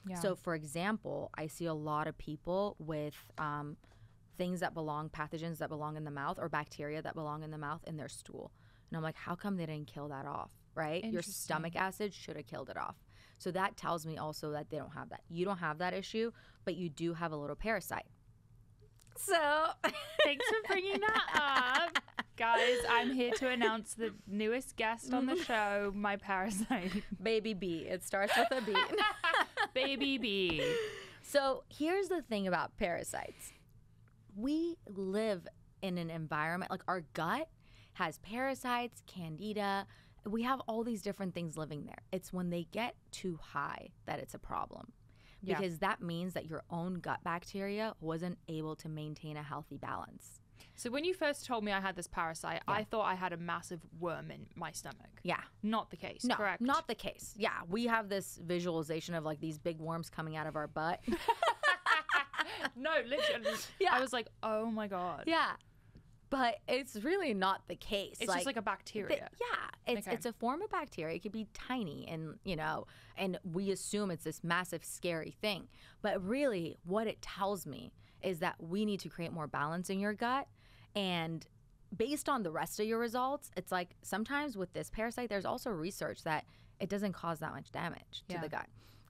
Speaker 1: Yeah.
Speaker 2: So, for example, I see a lot of people with um, things that belong, pathogens that belong in the mouth or bacteria that belong in the mouth in their stool. And I'm like, how come they didn't kill that off, right? Your stomach acid should have killed it off. So that tells me also that they don't have that. You don't have that issue, but you do have a little parasite. So
Speaker 1: Thanks for bringing that up. Guys, I'm here to announce the newest guest on the show, my parasite,
Speaker 2: baby B. It starts with a B.
Speaker 1: Baby B.
Speaker 2: So here's the thing about parasites. We live in an environment like our gut has parasites, candida. We have all these different things living there. It's when they get too high that it's a problem.
Speaker 1: Yeah.
Speaker 2: Because that means that your own gut bacteria wasn't able to maintain a healthy balance.
Speaker 1: So when you first told me I had this parasite, I thought I had a massive worm in my stomach.
Speaker 2: Yeah.
Speaker 1: Not the case,
Speaker 2: No,
Speaker 1: correct?
Speaker 2: not the case. Yeah, we have this visualization of like these big worms coming out of our butt.
Speaker 1: no, literally.
Speaker 2: Yeah.
Speaker 1: I was like, oh my god.
Speaker 2: yeah. But it's really not the case.
Speaker 1: It's just like a
Speaker 2: The-
Speaker 1: bacteria.
Speaker 2: yeah, it's
Speaker 1: Okay.
Speaker 2: it's a form of bacteria. It could be tiny, and you know, and we assume it's this massive, scary thing. But really, what it tells me is that we need to create more balance in your gut, and based on the rest of your results, it's like sometimes with this parasite, there's also research that it doesn't cause that much damage to
Speaker 1: Yeah.
Speaker 2: the gut.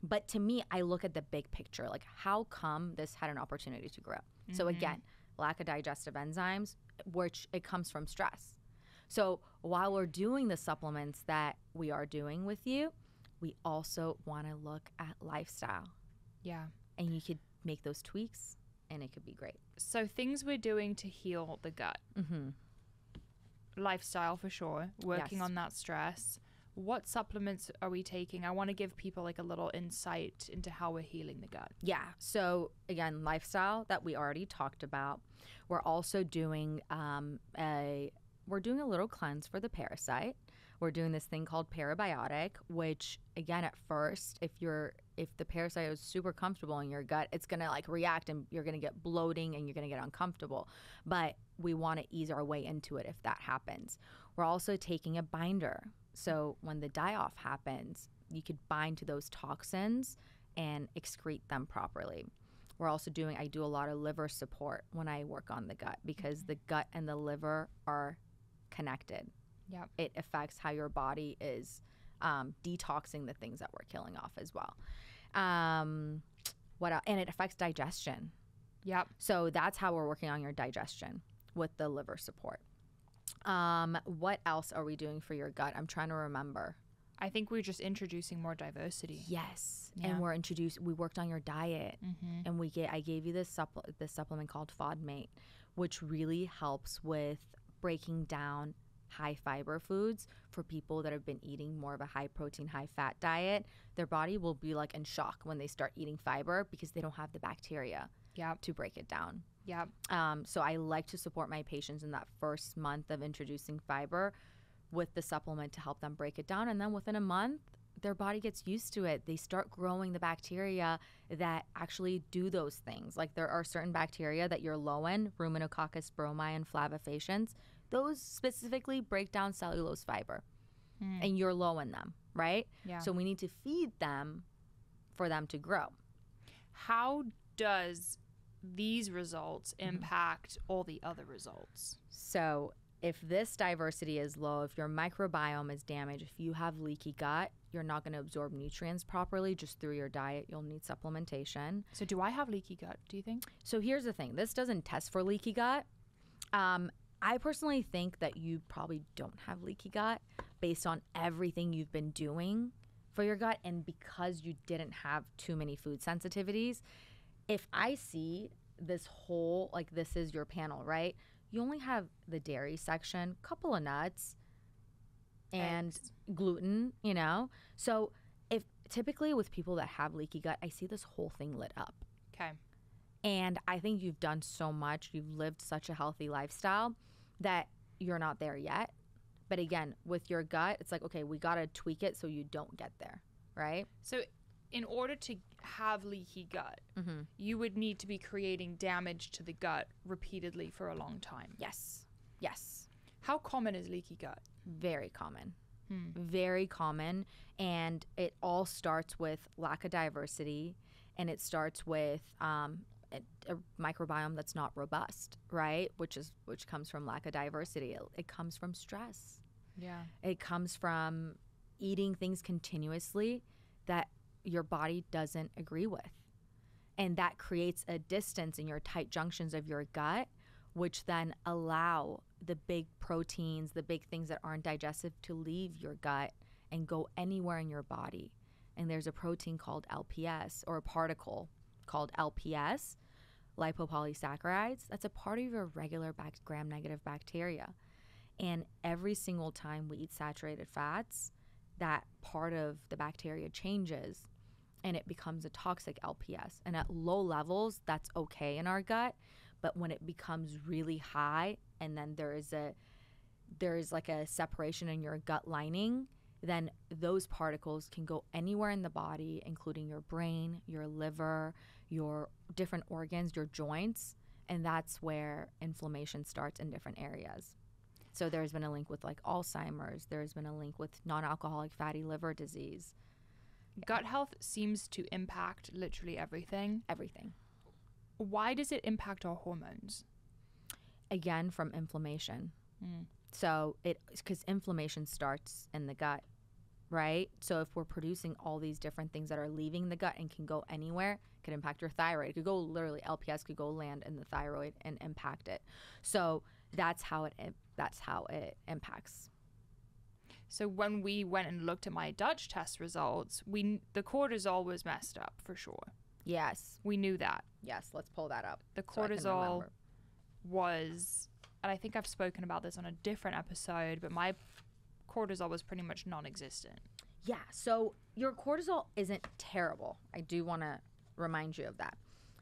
Speaker 2: But to me, I look at the big picture, like how come this had an opportunity to grow. So again, lack of digestive enzymes, which it comes from stress. So while we're doing the supplements that we are doing with you, we also want to look at lifestyle.
Speaker 1: Yeah.
Speaker 2: And you could make those tweaks and it could be great.
Speaker 1: So things we're doing to heal the gut.
Speaker 2: Mm-hmm.
Speaker 1: Lifestyle for sure. Working
Speaker 2: Yes.
Speaker 1: on that stress. What supplements are we taking? I want to give people like a little insight into how we're healing the gut.
Speaker 2: Yeah. So again, lifestyle that we already talked about. We're also doing um, a we're doing a little cleanse for the parasite. We're doing this thing called parabiotic, which again at first, if you're if the parasite is super comfortable in your gut, it's gonna like react and you're gonna get bloating and you're gonna get uncomfortable. But we want to ease our way into it if that happens. We're also taking a binder. So when the die off happens, you could bind to those toxins and excrete them properly. We're also doing, I do a lot of liver support when I work on the gut because the gut and the liver are connected.
Speaker 1: Yep.
Speaker 2: It affects how your body is um, detoxing the things that we're killing off as well. Um, what else? And it affects digestion.
Speaker 1: Yep.
Speaker 2: So that's how we're working on your digestion with the liver support. Um, what else are we doing for your gut? I'm trying to remember.
Speaker 1: I think we're just introducing more diversity.
Speaker 2: Yes,
Speaker 1: Yeah.
Speaker 2: and we're introduced. We worked on your diet,
Speaker 1: Mm-hmm.
Speaker 2: and we get. I gave you this supple- this supplement called FODMate, which really helps with breaking down high fiber foods for people that have been eating more of a high protein, high fat diet. Their body will be like in shock when they start eating fiber because they don't have the bacteria
Speaker 1: Yep.
Speaker 2: to break it down.
Speaker 1: Yep.
Speaker 2: Um, so I like to support my patients in that first month of introducing fiber with the supplement to help them break it down. And then within a month, their body gets used to it. They start growing the bacteria that actually do those things. Like there are certain bacteria that you're low in, Ruminococcus bromii and flavefaciens. Those specifically break down cellulose fiber,
Speaker 1: Mm.
Speaker 2: and you're low in them, right?
Speaker 1: Yeah.
Speaker 2: So we need to feed them for them to grow.
Speaker 1: how does these results
Speaker 2: Mm-hmm.
Speaker 1: impact all the other results?
Speaker 2: So, if this diversity is low, if your microbiome is damaged, if you have leaky gut, you're not going to absorb nutrients properly just through your diet. You'll need supplementation.
Speaker 1: So, do I have leaky gut? Do you think?
Speaker 2: So, here's the thing this doesn't test for leaky gut. Um, I personally think that you probably don't have leaky gut based on everything you've been doing for your gut and because you didn't have too many food sensitivities. If I see this whole, like this is your panel, right? You only have the dairy section, couple of nuts, and
Speaker 1: Eggs.
Speaker 2: gluten, you know? So if typically with people that have leaky gut, I see this whole thing lit up.
Speaker 1: Okay.
Speaker 2: And I think you've done so much, you've lived such a healthy lifestyle that you're not there yet. But again, with your gut, it's like, okay, we got to tweak it so you don't get there, right?
Speaker 1: So, in order to have leaky gut,
Speaker 2: Mm-hmm.
Speaker 1: you would need to be creating damage to the gut repeatedly for a long time.
Speaker 2: Yes. Yes.
Speaker 1: How common is leaky gut?
Speaker 2: Very common.
Speaker 1: Hmm.
Speaker 2: Very common. And it all starts with lack of diversity and it starts with um, a, a microbiome that's not robust, right? Which is which comes from lack of diversity. It, it comes from stress.
Speaker 1: Yeah.
Speaker 2: It comes from eating things continuously that your body doesn't agree with. And that creates a distance in your tight junctions of your gut, which then allow the big proteins, the big things that aren't digestive to leave your gut and go anywhere in your body. And there's a protein called LPS or a particle called LPS, lipopolysaccharides. That's a part of your regular gram negative bacteria. And every single time we eat saturated fats, that part of the bacteria changes and it becomes a toxic LPS. And at low levels, that's okay in our gut, but when it becomes really high and then there is a there is like a separation in your gut lining, then those particles can go anywhere in the body, including your brain, your liver, your different organs, your joints, and that's where inflammation starts in different areas. So there's been a link with like Alzheimer's, there's been a link with non-alcoholic fatty liver disease,
Speaker 1: Gut health seems to impact literally everything.
Speaker 2: everything.
Speaker 1: Why does it impact our hormones?
Speaker 2: Again from inflammation.
Speaker 1: Mm.
Speaker 2: So it because inflammation starts in the gut, right? So if we're producing all these different things that are leaving the gut and can go anywhere, it could impact your thyroid. It could go literally LPS could go land in the thyroid and impact it. So that's how it that's how it impacts.
Speaker 1: So when we went and looked at my Dutch test results, we the cortisol was messed up for sure.
Speaker 2: Yes.
Speaker 1: We knew that.
Speaker 2: Yes, let's pull that up.
Speaker 1: The
Speaker 2: so
Speaker 1: cortisol
Speaker 2: remember.
Speaker 1: was and I think I've spoken about this on a different episode, but my cortisol was pretty much non-existent.
Speaker 2: Yeah. So your cortisol isn't terrible. I do want to remind you of that.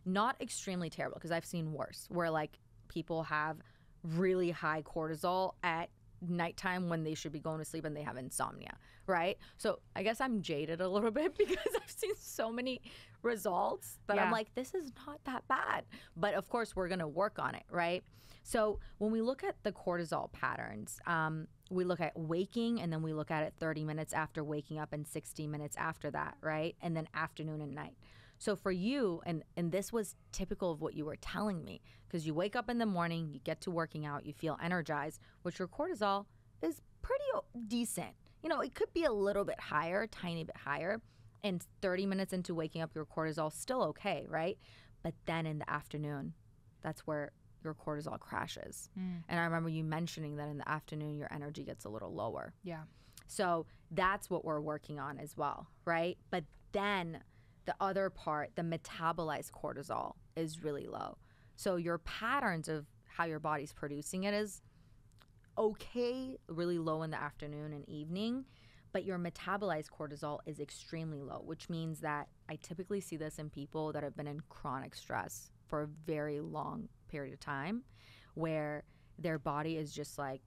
Speaker 2: Not extremely terrible because I've seen worse where like people have really high cortisol at nighttime when they should be going to sleep and they have insomnia, right? So I guess I'm jaded a little bit because I've seen so many results that I'm like, this is not that bad. But of course, we're going to work on it, right? So when we look at the cortisol patterns, um, we look at waking and then we look at it 30 minutes after waking up and 60 minutes after that, right? And then afternoon and night. So for you, and and this was typical of what you were telling me, because you wake up in the morning, you get to working out, you feel energized, which your cortisol is pretty decent. You know, it could be a little bit higher, tiny bit higher, and 30 minutes into waking up, your cortisol still okay, right? But then in the afternoon, that's where your cortisol crashes. Mm. And I remember you mentioning that in the afternoon, your energy gets a little lower.
Speaker 1: Yeah.
Speaker 2: So that's what we're working on as well, right? But then the other part, the metabolized cortisol, is really low. So your patterns of how your body's producing it is okay, really low in the afternoon and evening, but your metabolized cortisol is extremely low, which means that I typically see this in people that have been in chronic stress for a very long period of time where their body is just like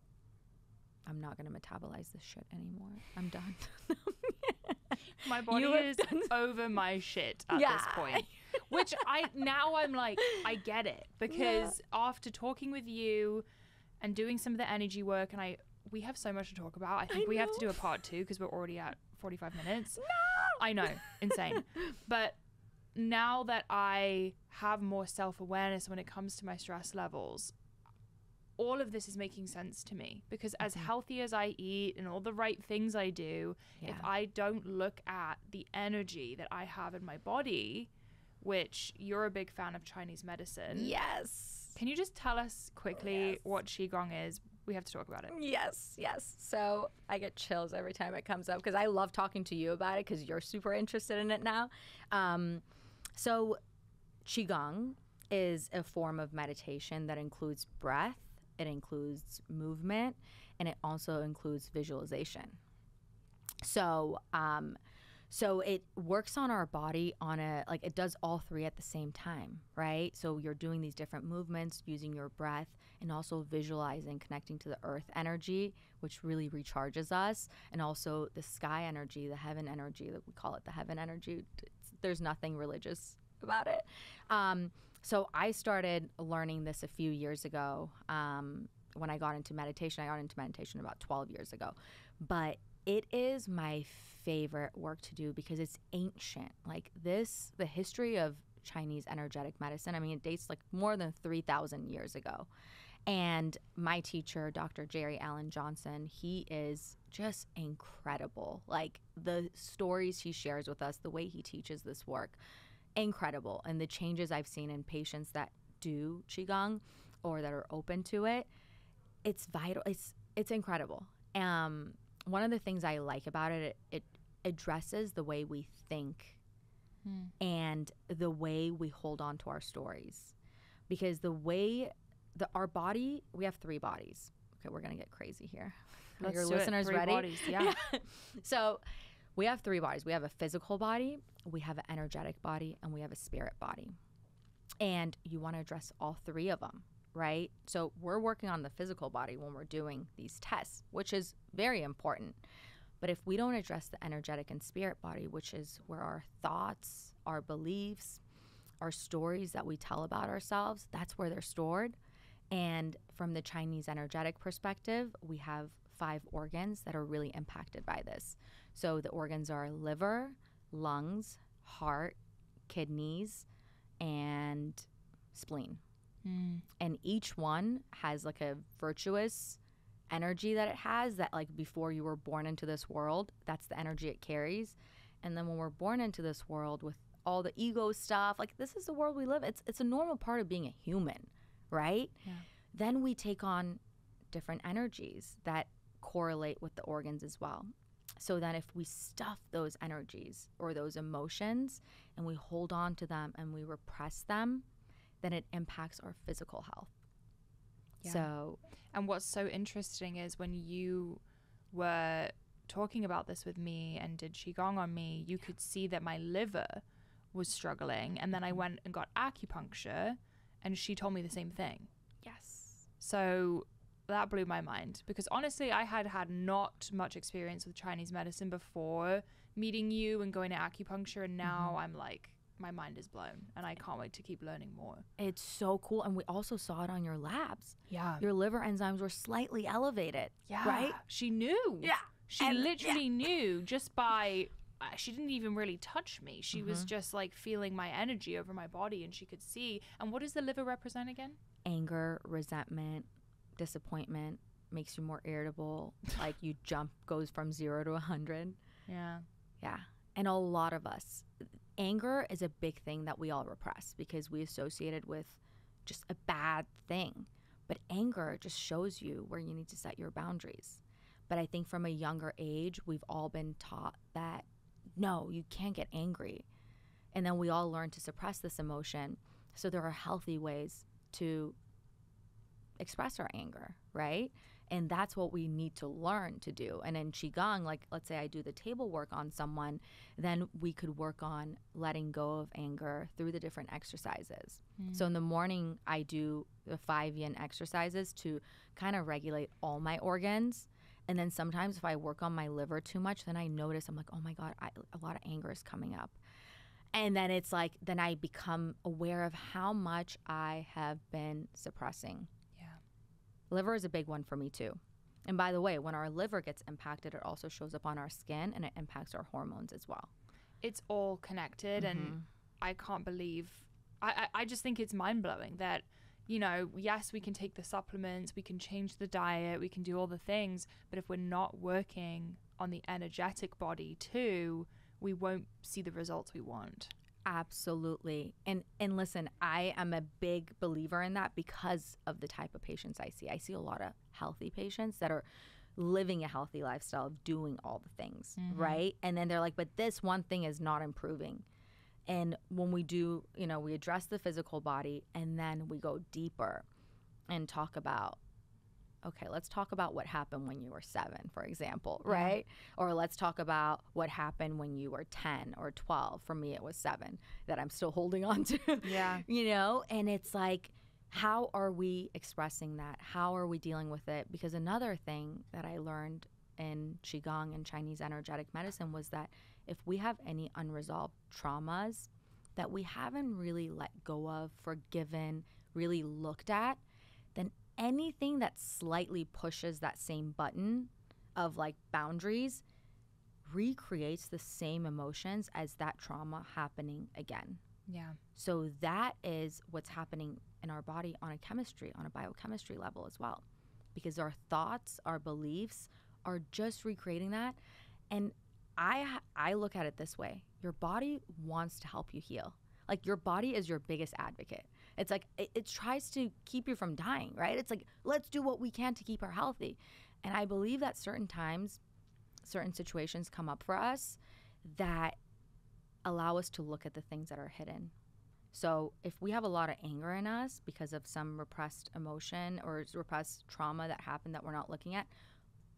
Speaker 2: I'm not going to metabolize this shit anymore. I'm done.
Speaker 1: My body is
Speaker 2: done-
Speaker 1: over my shit at
Speaker 2: Yeah.
Speaker 1: this point. Which I now I'm like I get it because after talking with you and doing some of the energy work and I we have so much to talk about. I think we have to do a part 2 because we're already at 45 minutes. No! I know, insane. But now that I have more self-awareness when it comes to my stress levels, all of this is making sense to me because as
Speaker 2: Mm-hmm.
Speaker 1: healthy as I eat and all the right things I do, if I don't look at the energy that I have in my body, which you're a big fan of Chinese medicine.
Speaker 2: yes.
Speaker 1: Can you just tell us quickly
Speaker 2: Yes.
Speaker 1: what Qigong is? We have to talk about it.
Speaker 2: Yes, yes. So I get chills every time it comes up because I love talking to you about it because you're super interested in it now. Um, so, Qigong is a form of meditation that includes breath, it includes movement, and it also includes visualization. So, um, so it works on our body on a like it does all three at the same time, right? So you're doing these different movements using your breath and also visualizing connecting to the earth energy, which really recharges us, and also the sky energy, the heaven energy that we call it the heaven energy. It's, there's nothing religious about it. Um, so I started learning this a few years ago. Um, when I got into meditation, I got into meditation about 12 years ago, but it is my favorite work to do because it's ancient. Like this, the history of Chinese energetic medicine, I mean, it dates like more than 3,000 years ago. And my teacher, Dr. Jerry Alan Johnson, he is just incredible. Like the stories he shares with us, the way he teaches this work, incredible. And the changes I've seen in patients that do qigong or that are open to it, it's vital. It's it's incredible. Um, one of the things I like about it, it, it addresses the way we think and the way we hold on to our stories because the way the our body we have three bodies okay we're gonna get crazy here
Speaker 1: Let's
Speaker 2: your
Speaker 1: do it.
Speaker 2: listeners
Speaker 1: Three
Speaker 2: ready
Speaker 1: bodies, yeah.
Speaker 2: so we have three bodies we have a physical body we have an energetic body and we have a spirit body and you want to address all three of them right so we're working on the physical body when we're doing these tests which is very important but if we don't address the energetic and spirit body, which is where our thoughts, our beliefs, our stories that we tell about ourselves, that's where they're stored. And from the Chinese energetic perspective, we have five organs that are really impacted by this. So the organs are liver, lungs, heart, kidneys, and spleen. Mm. And each one has like a virtuous energy that it has that like before you were born into this world that's the energy it carries and then when we're born into this world with all the ego stuff like this is the world we live it's it's a normal part of being a human right
Speaker 1: Yeah.
Speaker 2: then we take on different energies that correlate with the organs as well so then if we stuff those energies or those emotions and we hold on to them and we repress them then it impacts our physical health.
Speaker 1: Yeah.
Speaker 2: so
Speaker 1: And what's so interesting is when you were talking about this with me and did qigong on me, you could see that my liver was struggling, and then I mm-hmm. went and got acupuncture, and she told me the same thing.
Speaker 2: yes.
Speaker 1: So that blew my mind because honestly, I had had not much experience with Chinese medicine before meeting you and going to acupuncture, and now I'm like, my mind is blown, and I can't wait to keep learning more.
Speaker 2: It's so cool. And we also saw it on your labs.
Speaker 1: Yeah.
Speaker 2: Your liver enzymes were slightly elevated.
Speaker 1: Yeah.
Speaker 2: Right?
Speaker 1: She knew.
Speaker 2: Yeah.
Speaker 1: She
Speaker 2: And-
Speaker 1: literally knew just by. Uh, she didn't even really touch me. She was
Speaker 2: Mm-hmm.
Speaker 1: just like feeling my energy over my body, and she could see. And what does the liver represent again?
Speaker 2: Anger, resentment, disappointment makes you more irritable. like you jump, goes from zero to a 100.
Speaker 1: Yeah.
Speaker 2: Yeah. And a lot of us, anger is a big thing that we all repress because we associate it with just a bad thing. But anger just shows you where you need to set your boundaries. But I think from a younger age, we've all been taught that no, you can't get angry. And then we all learn to suppress this emotion. So there are healthy ways to express our anger, right? And that's what we need to learn to do. And in Qigong, like let's say I do the table work on someone, then we could work on letting go of anger through the different exercises. So in the mm. morning, I do the five yin exercises to kind of regulate all my organs. And then sometimes if I work on my liver too much, then I notice I'm like, oh my God, I, a lot of anger is coming up. And then it's like, then I become aware of how much I have been suppressing. Liver is a big one for me too. And by the way, when our liver gets impacted, it also shows up on our skin and it impacts our hormones as well.
Speaker 1: It's all connected,
Speaker 2: Mm-hmm.
Speaker 1: and I can't believe. I, I I just think it's mind blowing that. You know, yes, we can take the supplements, we can change the diet, we can do all the things, but if we're not working on the energetic body too, we won't see the results we want.
Speaker 2: Absolutely. And and listen, I am a big believer in that because of the type of patients I see. I see a lot of healthy patients that are living a healthy lifestyle, of doing all the things, mm-hmm. right? And then they're like, but this one thing is not improving. And when we do, you know, we address the physical body and then we go deeper and talk about okay, let's talk about what happened when you were seven, for example, right? Or let's talk about what happened when you were 10 or 12. For me, it was seven that I'm still holding on to.
Speaker 1: Yeah.
Speaker 2: you know? And it's like, how are we expressing that? How are we dealing with it? Because another thing that I learned in Qigong and Chinese energetic medicine was that if we have any unresolved traumas that we haven't really let go of, forgiven, really looked at, then anything that slightly pushes that same button of like boundaries recreates the same emotions as that trauma happening again.
Speaker 1: Yeah.
Speaker 2: So that is what's happening in our body on a chemistry, on a biochemistry level as well. Because our thoughts, our beliefs are just recreating that. And I I look at it this way. Your body wants to help you heal. Like your body is your biggest advocate. It's like it, it tries to keep you from dying, right? It's like let's do what we can to keep her healthy. And I believe that certain times certain situations come up for us that allow us to look at the things that are hidden. So, if we have a lot of anger in us because of some repressed emotion or repressed trauma that happened that we're not looking at,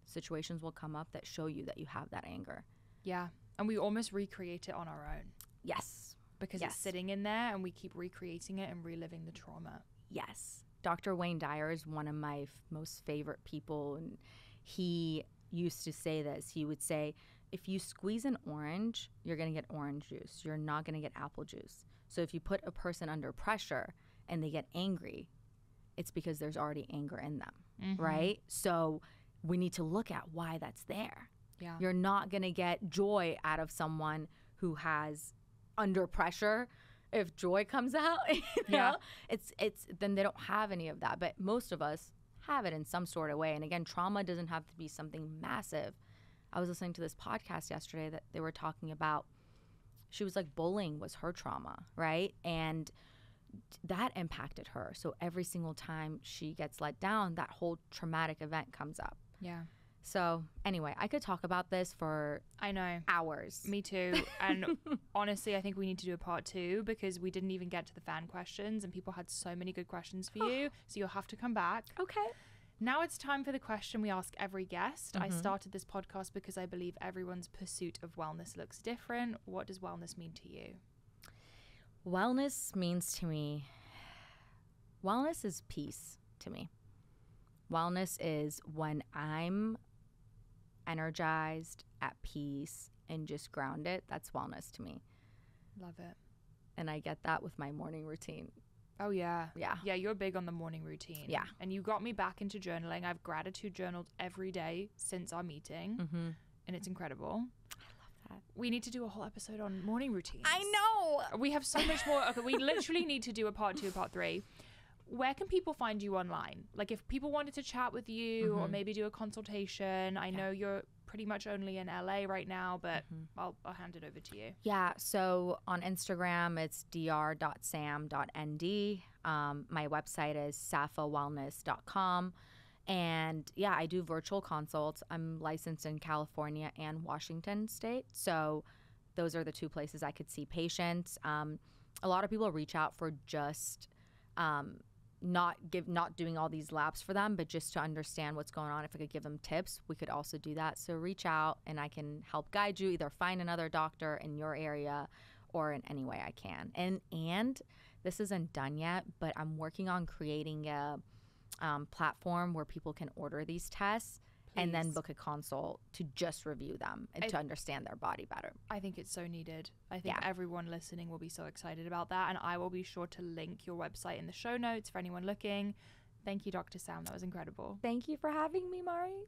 Speaker 2: situations will come up that show you that you have that anger.
Speaker 1: Yeah. And we almost recreate it on our own
Speaker 2: Yes.
Speaker 1: Because
Speaker 2: Yes.
Speaker 1: it's sitting in there and we keep recreating it and reliving the trauma.
Speaker 2: Yes. Dr. Wayne Dyer is one of my f- most favorite people. And he used to say this. He would say, if you squeeze an orange, you're going to get orange juice. You're not going to get apple juice. So if you put a person under pressure and they get angry, it's because there's already anger in them,
Speaker 1: Mm-hmm.
Speaker 2: right? So we need to look at why that's there.
Speaker 1: Yeah.
Speaker 2: You're not going to get joy out of someone who has under pressure. If joy comes out, you
Speaker 1: Yeah.
Speaker 2: know, it's it's then they don't have any of that. But most of us have it in some sort of way. And again, trauma doesn't have to be something massive. I was listening to this podcast yesterday that they were talking about she was like bullying was her trauma, right? And that impacted her. So every single time she gets let down, that whole traumatic event comes up.
Speaker 1: Yeah.
Speaker 2: So, anyway, I could talk about this for
Speaker 1: I know.
Speaker 2: hours.
Speaker 1: Me too. And honestly, I think we need to do a part two because we didn't even get to the fan questions and people had so many good questions for oh. you. So you'll have to come back.
Speaker 2: Okay.
Speaker 1: Now it's time for the question we ask every guest. I mm-hmm. started this podcast because I believe everyone's pursuit of wellness looks different. What does wellness mean to you?
Speaker 2: Wellness means to me, wellness is peace to me. Wellness is when I'm energized, at peace, and just grounded. That's wellness to me.
Speaker 1: Love it.
Speaker 2: And I get that with my morning routine.
Speaker 1: Oh, yeah.
Speaker 2: Yeah.
Speaker 1: Yeah, you're big on the morning routine.
Speaker 2: Yeah.
Speaker 1: And you got me back into journaling. I've gratitude journaled every day since our meeting,
Speaker 2: Mm-hmm.
Speaker 1: and it's incredible.
Speaker 2: I love that.
Speaker 1: We need to do a whole episode on morning routines.
Speaker 2: I know.
Speaker 1: We have so much more. Okay, we literally need to do a part two, part three. Where can people find you online? Like, if people wanted to chat with you or
Speaker 2: Mhm.
Speaker 1: maybe do a consultation, I know you're pretty much only in LA right now, but I'll, I'll hand it over to you.
Speaker 2: Yeah, so on Instagram, it's dr.sam.nd. Um, my website is safawellness.com. And yeah, I do virtual consults. I'm licensed in California and Washington state. So those are the two places I could see patients. Um, a lot of people reach out for just um, not give not doing all these labs for them, but just to understand what's going on. If I could give them tips, we could also do that. So reach out and I can help guide you. Either find another doctor in your area or in any way I can. And and this isn't done yet, but I'm working on creating a um, platform where people can order these tests and then book a consult to just review them and
Speaker 1: I-
Speaker 2: to understand their body better.
Speaker 1: I think it's so needed. I think
Speaker 2: Yeah.
Speaker 1: everyone listening will be so excited about that. And I will be sure to link your website in the show notes for anyone looking. Thank you, Dr. Sam. That was incredible.
Speaker 2: Thank you for having me, Mari.